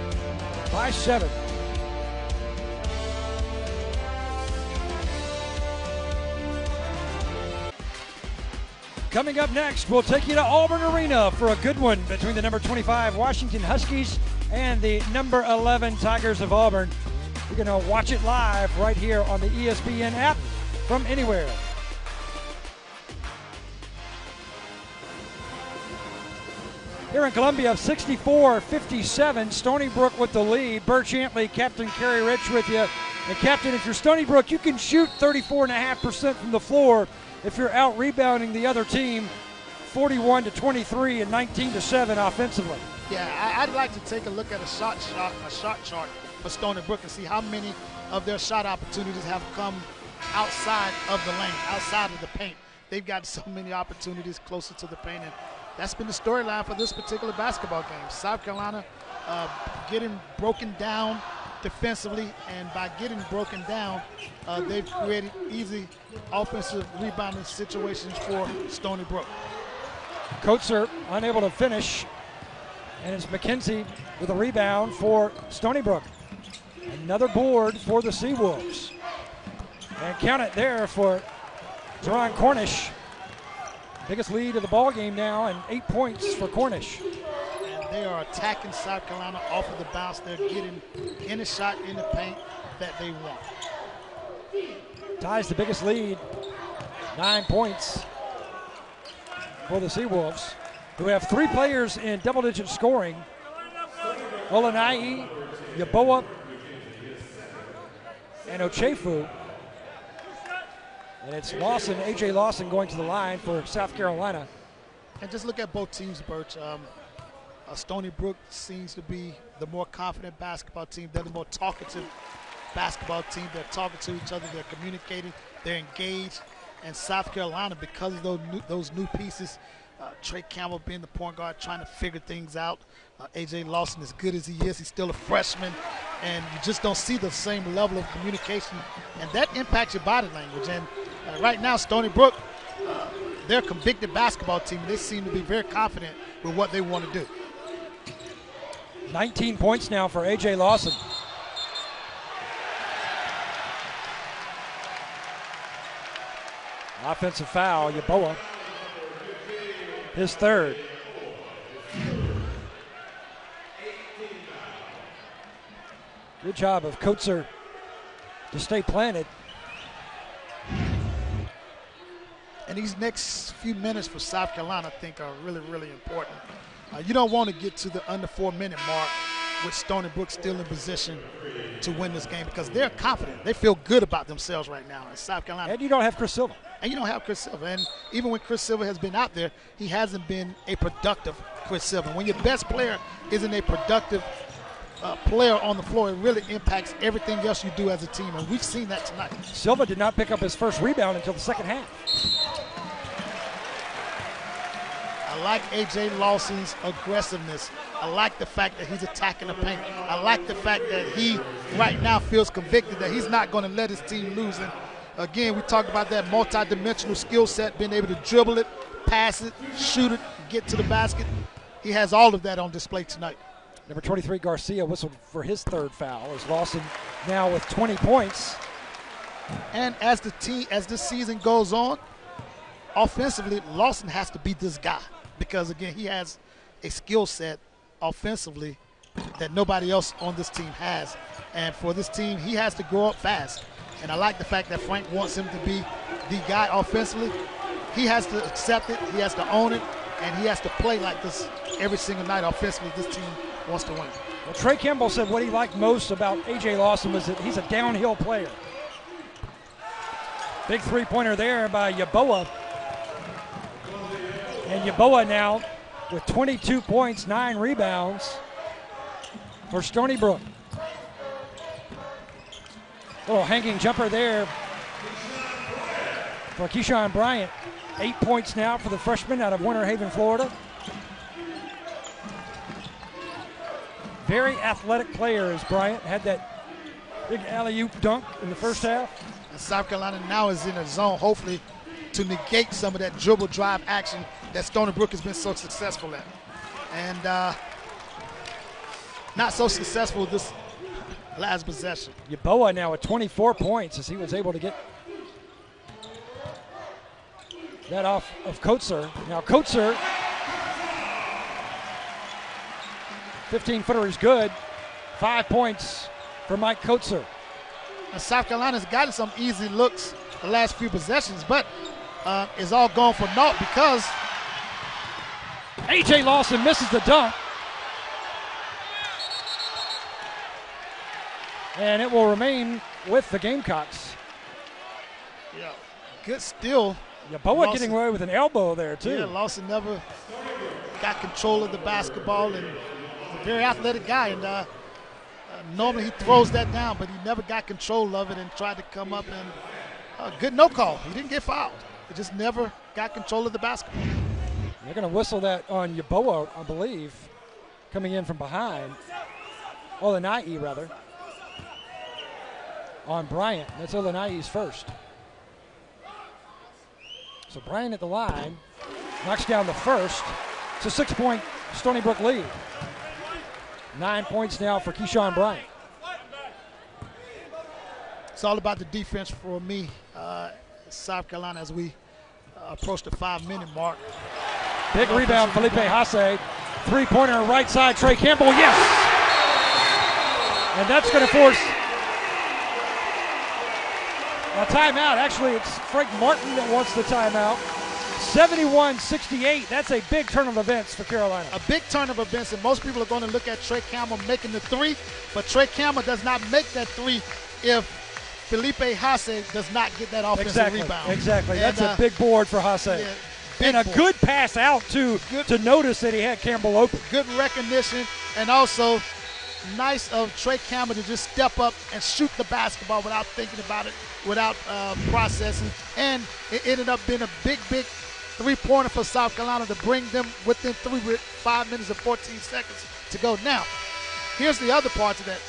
by seven. Coming up next, we'll take you to Auburn Arena for a good one between the number 25 Washington Huskies and the number 11 Tigers of Auburn. You're going to watch it live right here on the ESPN app from anywhere. Here in Columbia, 64-57, Stony Brook with the lead. Bert Chantley, Captain Kerry Rich with you. And Captain, if you're Stony Brook, you can shoot 34.5% from the floor if you're out rebounding the other team 41 to 23 and 19 to 7 offensively. Yeah, I'd like to take a look at a shot shot a shot chart for Stony Brook and see how many of their shot opportunities have come outside of the lane, outside of the paint. They've got so many opportunities closer to the paint, and that's been the storyline for this particular basketball game. South Carolina uh, getting broken down defensively, and by getting broken down, uh, they've created easy offensive rebounding situations for Stony Brook. Kotsar unable to finish, and it's McKenzie with a rebound for Stony Brook. Another board for the Seawolves. And count it there for Jaron Cornish. Biggest lead of the ball game now, and eight points for Cornish. They are attacking South Carolina off of the bounce. They're getting any shot in the paint that they want. Ties the biggest lead, nine points for the Seawolves, who have three players in double-digit scoring. Olaniyi, Yeboah, and Ochefu. And it's Lawson, A.J. Lawson going to the line for South Carolina. And just look at both teams, Birch. Um, uh, Stony Brook seems to be the more confident basketball team. They're the more talkative basketball team. They're talking to each other. They're communicating. They're engaged. And South Carolina, because of those new, those new pieces, uh, Trey Campbell being the point guard, trying to figure things out. Uh, AJ Lawson, as good as he is, he's still a freshman, and you just don't see the same level of communication, and that impacts your body language. And uh, right now, Stony Brook, uh, they're a convicted basketball team, they seem to be very confident with what they want to do. 19 points now for AJ Lawson. Offensive foul, Yeboah. His third. Good job of Kotsar to stay planted. And these next few minutes for South Carolina, I think, are really, really important. Uh, you don't want to get to the under four minute mark with Stony Brook still in position to win this game because they're confident. They feel good about themselves right now in South Carolina. And you don't have Chris Silva. And you don't have Chris Silva. And even when Chris Silva has been out there, he hasn't been a productive Chris Silva. When your best player isn't a productive uh, player on the floor, it really impacts everything else you do as a team. And we've seen that tonight. Silva did not pick up his first rebound until the second half. I like A.J. Lawson's aggressiveness. I like the fact that he's attacking the paint. I like the fact that he right now feels convicted that he's not going to let his team lose. And again, we talked about that multi-dimensional skill set, being able to dribble it, pass it, shoot it, get to the basket. He has all of that on display tonight. Number 23, Garcia, whistled for his third foul as Lawson now with 20 points. And as the team, as this season goes on, offensively, Lawson has to beat this guy because again, he has a skill set offensively that nobody else on this team has. And for this team, he has to grow up fast. And I like the fact that Frank wants him to be the guy offensively. He has to accept it, he has to own it, and he has to play like this every single night offensively. This team wants to win. Well, Trey Campbell said what he liked most about A.J. Lawson was that he's a downhill player. Big three pointer there by Yeboah. And Yeboah now with 22 points, nine rebounds for Stony Brook. Little hanging jumper there for Keyshawn Bryant. Eight points now for the freshman out of Winter Haven, Florida. Very athletic player is Bryant. Had that big alley oop dunk in the first half. And South Carolina now is in a zone, hopefully, to negate some of that dribble drive action that Stony Brook has been so successful at. And uh, not so successful this last possession. Yeboah now at 24 points as he was able to get that off of Kotsar. Now Kotsar, 15 footer is good. Five points for Maik Kotsar. And South Carolina's gotten some easy looks the last few possessions, but uh, it's all gone for naught because AJ Lawson misses the dunk. And it will remain with the Gamecocks. yeah, good steal. Lawson. getting away with an elbow there, too. Yeah, Lawson never got control of the basketball and he's a very athletic guy. And uh, uh, normally he throws that down, but he never got control of it and tried to come up and uh, good no call. He didn't get fouled. He just never got control of the basketball. They're going to whistle that on Yeboah, I believe, coming in from behind. Olaniyi, rather. On Bryant. That's Olaniyi's first. So Bryant at the line knocks down the first. It's a six point Stony Brook lead. Nine points now for Keyshawn Bryant. It's all about the defense for me, uh, South Carolina, as we approach the five minute mark. Big rebound, Felipe Haase. Three pointer right side, Trey Campbell. Yes! And that's going to force a timeout. Actually, it's Frank Martin that wants the timeout. 71 68. That's a big turn of events for Carolina. A big turn of events, and most people are going to look at Trey Campbell making the three, but Trey Campbell does not make that three if Felipe Haase does not get that offensive Exactly. rebound. Exactly. And, That's uh, a big board for Haase. yeah, and a good pass out, too, Good. to notice that he had Campbell open. good recognition, and also nice of Trey Campbell to just step up and shoot the basketball without thinking about it, without uh, processing. And it ended up being a big, big three-pointer for South Carolina to bring them within three with five minutes and 14 seconds to go. Now, here's the other part to that.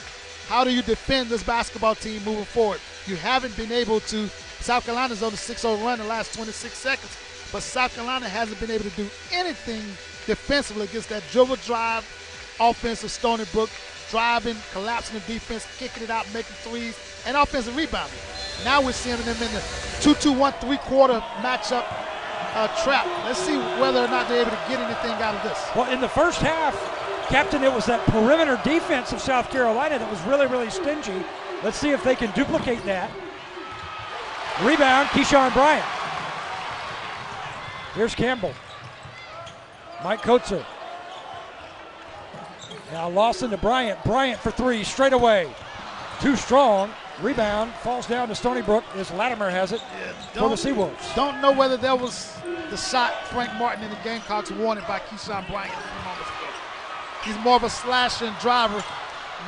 How do you defend this basketball team moving forward? You haven't been able to. South Carolina's on the 6-0 run the last 26 seconds, but South Carolina hasn't been able to do anything defensively against that dribble drive offense of Stony Brook, driving, collapsing the defense, kicking it out, making threes, and offensive rebounding. Now we're seeing them in the 2-2-1 three-quarter matchup uh, trap. Let's see whether or not they're able to get anything out of this. Well, in the first half, Captain, it was that perimeter defense of South Carolina that was really, really stingy. Let's see if they can duplicate that. Rebound, Keyshawn Bryant. Here's Campbell. Maik Kotsar. Now Lawson to Bryant. Bryant for three, straight away. Too strong. Rebound falls down to Stony Brook as Latimer has it for the Seawolves. Don't know whether that was the shot Frank Martin and the Gamecocks wanted by Keyshawn Bryant a few moments ago. He's more of a slasher and driver,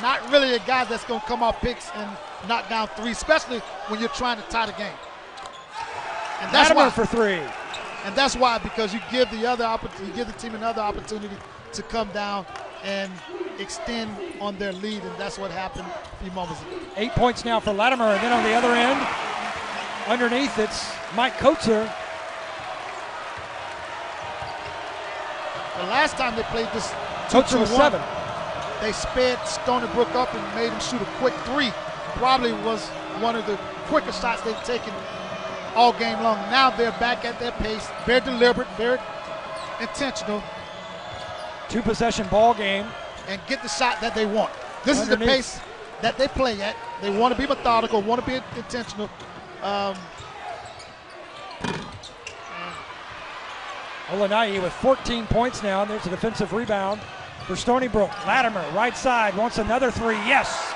not really a guy that's going to come off picks and knock down three, especially when you're trying to tie the game. And that's Latimer why. for three. And that's why because you give the other opportunity, you give the team another opportunity to come down and extend on their lead, and that's what happened a few moments ago. Eight points now for Latimer, and then on the other end, underneath it's Maik Kotsar. The last time they played this Kotzer was seven. they sped Stony Brook up and made him shoot a quick three. Probably was one of the quicker shots they've taken all game long. Now they're back at their pace, very deliberate, very intentional, Two possession ball game. and get the shot that they want. This is the pace that they play at. They want to be methodical, want to be intentional. Um, Olaniyi with 14 points now. There's a defensive rebound for Stony Brook. Latimer, right side, wants another three. Yes.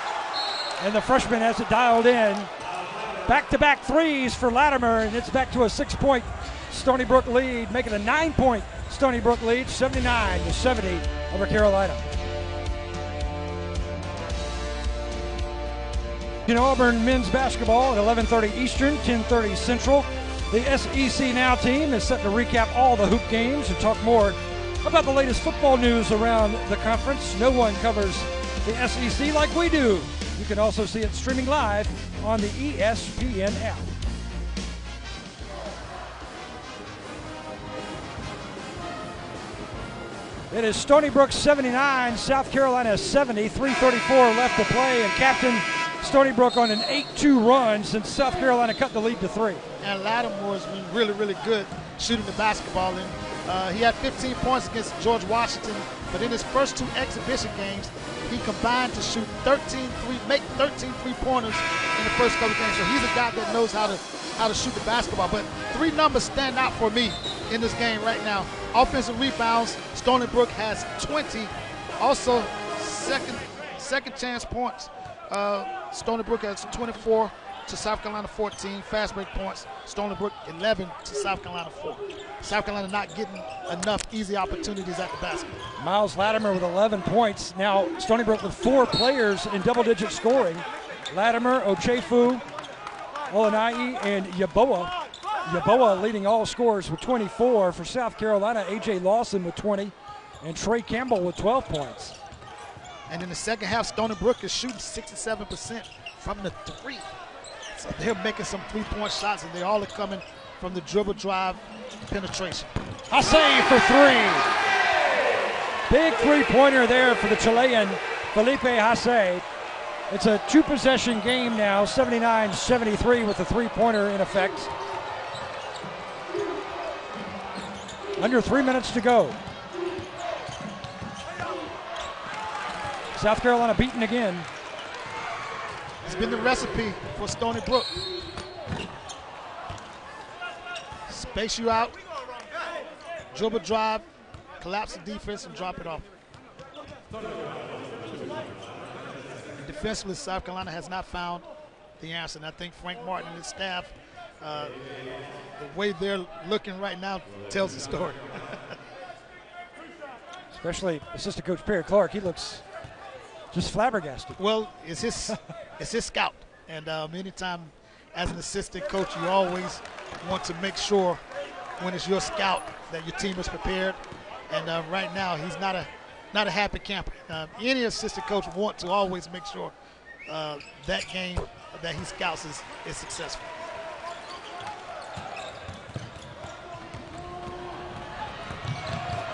And the freshman has it dialed in. Back-to-back threes for Latimer, and it's back to a six-point Stony Brook lead, making a nine-point Stony Brook lead, 79 to 70 over Carolina. In Auburn men's basketball at 11:30 Eastern, 10:30 Central. The SEC Now team is set to recap all the hoop games and talk more about the latest football news around the conference. No one covers the SEC like we do. You can also see it streaming live on the ESPN app. It is Stony Brook 79, South Carolina 70, 334 left to play, and Captain Stony Brook on an 8-2 run since South Carolina cut the lead to three. And Latimer's been really, really good shooting the basketball. And uh, he had 15 points against George Washington, but in his first two exhibition games, he combined to shoot 13 three, make 13 three-pointers in the first couple games. So he's a guy that knows how to how to shoot the basketball. But three numbers stand out for me in this game right now. Offensive rebounds, Stony Brook has 20. Also, second second chance points. Uh, Stony Brook has 24 to South Carolina 14. Fast break points, Stony Brook 11 to South Carolina 4. South Carolina not getting enough easy opportunities at the basket. Miles Latimer with 11 points. Now Stony Brook with four players in double-digit scoring. Latimer, Otchere, Olaniyi, and Yeboah. Yeboah leading all scorers with 24. For South Carolina, A.J. Lawson with 20, and Tre Campbell with 12 points. And in the second half, Stony Brook is shooting 67% from the three. They're making some three-point shots, and they all are coming from the dribble drive penetration. Haase for three. Big three-pointer there for the Chilean, Felipe Haase. It's a two-possession game now, 79-73 with the three-pointer in effect. Under three minutes to go. South Carolina beaten again. It's been the recipe for Stony Brook. Space you out, dribble drive, collapse the defense, and drop it off. And defensively, South Carolina has not found the answer. And I think Frank Martin and his staff, uh, the way they're looking right now tells the story. Especially assistant coach Perry Clark. He looks just flabbergasted. Well, it's his it's his scout, and um, anytime as an assistant coach, you always want to make sure when it's your scout that your team is prepared. And uh, right now, he's not a not a happy camper. Um, any assistant coach want to always make sure uh, that game that he scouts is, is successful.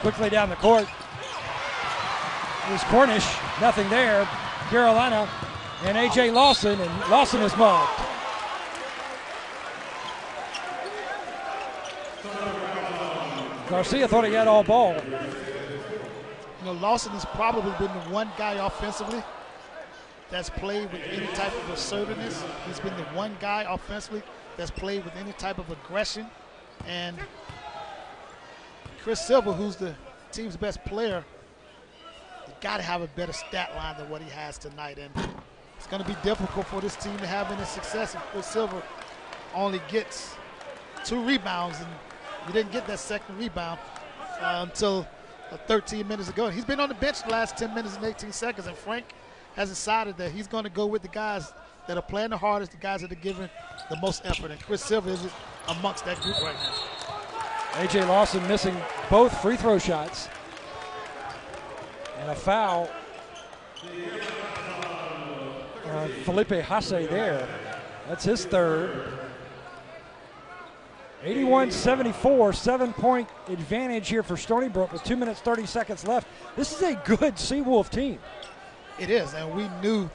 Quickly down the court. Was Cornish, nothing there. Carolina and A.J. Lawson, and Lawson is mugged. Garcia thought he had all ball. You know, Lawson has probably been the one guy offensively that's played with any type of assertiveness. He's been the one guy offensively that's played with any type of aggression. And Chris Silva, who's the team's best player, got to have a better stat line than what he has tonight. And it's going to be difficult for this team to have any success if Chris Silva only gets two rebounds. And he didn't get that second rebound uh, until uh, 13 minutes ago. And he's been on the bench the last 10 minutes and 18 seconds. And Frank has decided that he's going to go with the guys that are playing the hardest, the guys that are giving the most effort. And Chris Silva is amongst that group right now. A.J. Lawson missing both free throw shots. And a foul. Uh, Felipe Haase there. That's his third. 81-74, seven-point advantage here for Stony Brook with two minutes, 30 seconds left. This is a good Seawolf team. It is, and we knew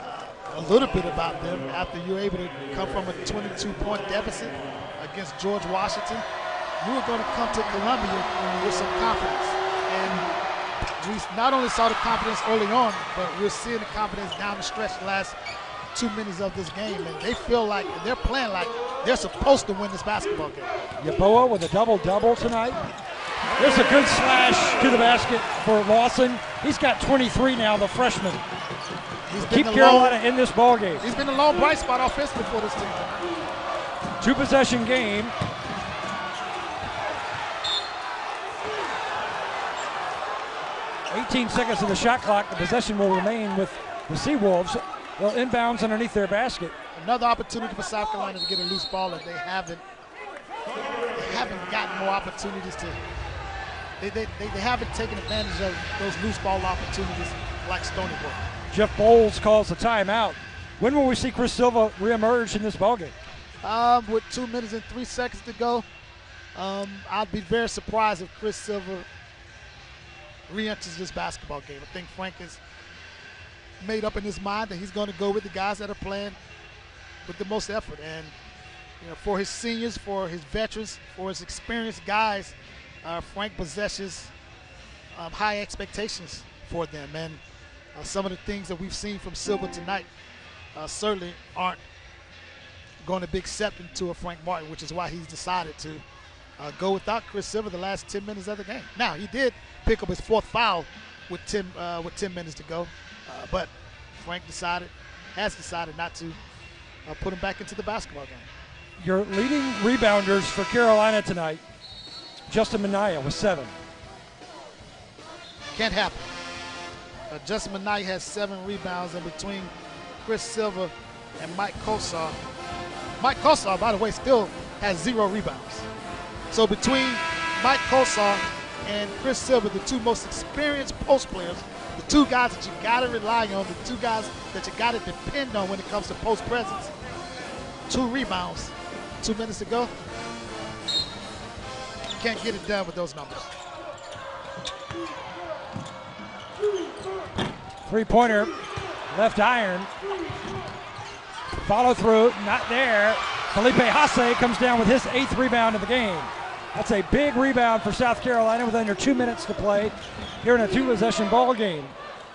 uh, a little bit about them after you were able to come from a 22-point deficit against George Washington. You were going to come to Columbia with some confidence, we not only saw the confidence early on, but we're seeing the confidence down the stretch the last two minutes of this game. And they feel like they're playing like they're supposed to win this basketball game. Yeboah with a double-double tonight. There's a good slash to the basket for Lawson. He's got 23 now, the freshman. He's keep Carolina lone, in this ball game. He's been a lone bright spot offensively for this team. Two possession game. Eighteen seconds of the shot clock. The possession will remain with the Seawolves. They'll inbounds underneath their basket. Another opportunity for South Carolina to get a loose ball that they haven't. They haven't gotten more opportunities to. They, they, they, they haven't taken advantage of those loose ball opportunities like Stony Brook. Jeff Boals calls the timeout. When will we see Chris Silva reemerge in this ballgame? Um, with two minutes and three seconds to go, um, I'd be very surprised if Chris Silva re-enters this basketball game. I think Frank has made up in his mind that he's going to go with the guys that are playing with the most effort. And you know, for his seniors, for his veterans, for his experienced guys, uh, Frank possesses um, high expectations for them. And uh, some of the things that we've seen from Silva tonight uh, certainly aren't going to be accepted to a Frank Martin, which is why he's decided to uh, go without Chris Silva the last 10 minutes of the game. Now he did pick up his fourth foul with 10 uh, with 10 minutes to go, uh, but Frank decided has decided not to uh, put him back into the basketball game. Your leading rebounders for Carolina tonight, Justin Minaya with seven. Can't happen. Uh, Justin Minaya has seven rebounds, and between Chris Silva and Maik Kotsar, Maik Kotsar, by the way, still has zero rebounds. So between Maik Kotsar and Chris Silva, the two most experienced post players, the two guys that you got to rely on, the two guys that you got to depend on when it comes to post presence, two rebounds, two minutes to go. Can't get it done with those numbers. Three pointer, left iron. Follow through, not there. Felipe Haase comes down with his eighth rebound of the game. That's a big rebound for South Carolina with under two minutes to play here in a two possession ball game.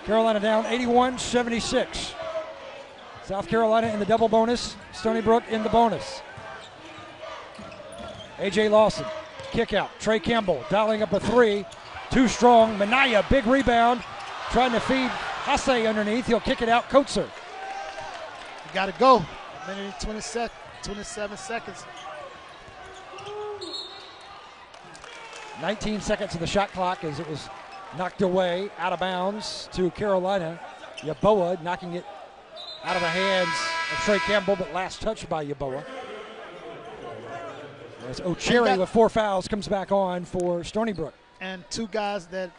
Carolina down 81 76. South Carolina in the double bonus, Stony Brook in the bonus. AJ Lawson, kick out. Tre Campbell dialing up a three. Too strong. Minaya, big rebound. Trying to feed Haase underneath. He'll kick it out. Kotsar. You got to go. A minute and 20 sec- 27 seconds. 19 seconds of the shot clock as it was knocked away out of bounds to Carolina. Yeboah knocking it out of the hands of Tre Campbell, but last touched by Yeboah. As Otchere with four fouls comes back on for Stony Brook. And two guys that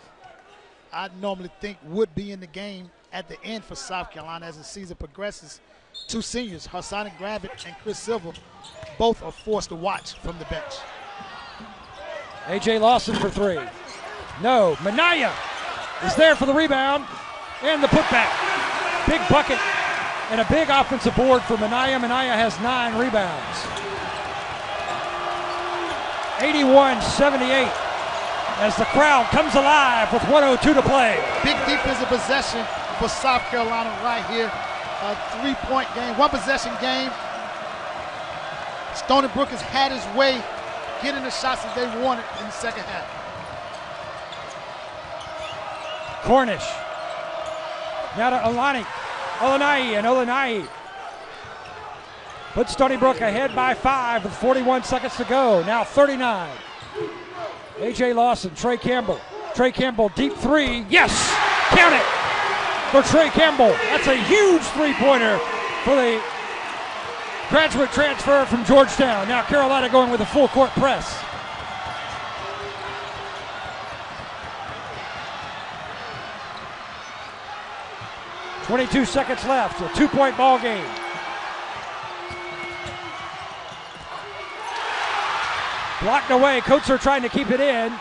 I normally think would be in the game at the end for South Carolina as the season progresses. Two seniors, Hassani Gravett and Chris Silva, both are forced to watch from the bench. AJ Lawson for three. No. Minaya is there for the rebound and the putback. Big bucket and a big offensive board for Minaya. Minaya has nine rebounds. 81 78 as the crowd comes alive with 102 to play. Big defensive possession for South Carolina right here. A three-point game, one possession game. Stony Brook has had his way getting the shots that they wanted in the second half. Cornish. Now to Olaniyi. Olaniyi and Olaniyi. Put Stony Brook ahead by five with 41 seconds to go. Now 39. AJ Lawson, Tre Campbell. Tre Campbell, deep three. Yes! Count it for Tre Campbell. That's a huge three pointer for the graduate transfer from Georgetown. Now Carolina going with a full court press. Twenty-two seconds left. A two-point ball game. Blocked away. Kotsar trying to keep it in.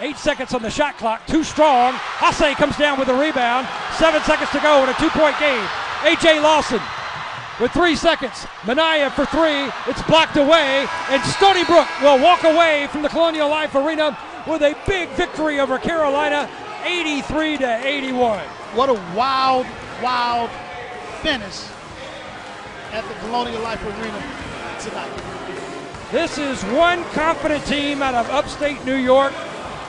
Eight seconds on the shot clock. Too strong. Haase comes down with a rebound. Seven seconds to go in a two-point game. A.J. Lawson with three seconds. Minaya for three. It's blocked away. And Stony Brook will walk away from the Colonial Life Arena with a big victory over Carolina, 83 to 81. What a wild, wild finish at the Colonial Life Arena tonight. This is one confident team out of upstate New York.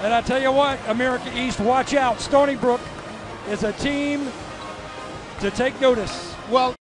And I tell you what, America East, watch out. Stony Brook is a team to take notice. Well,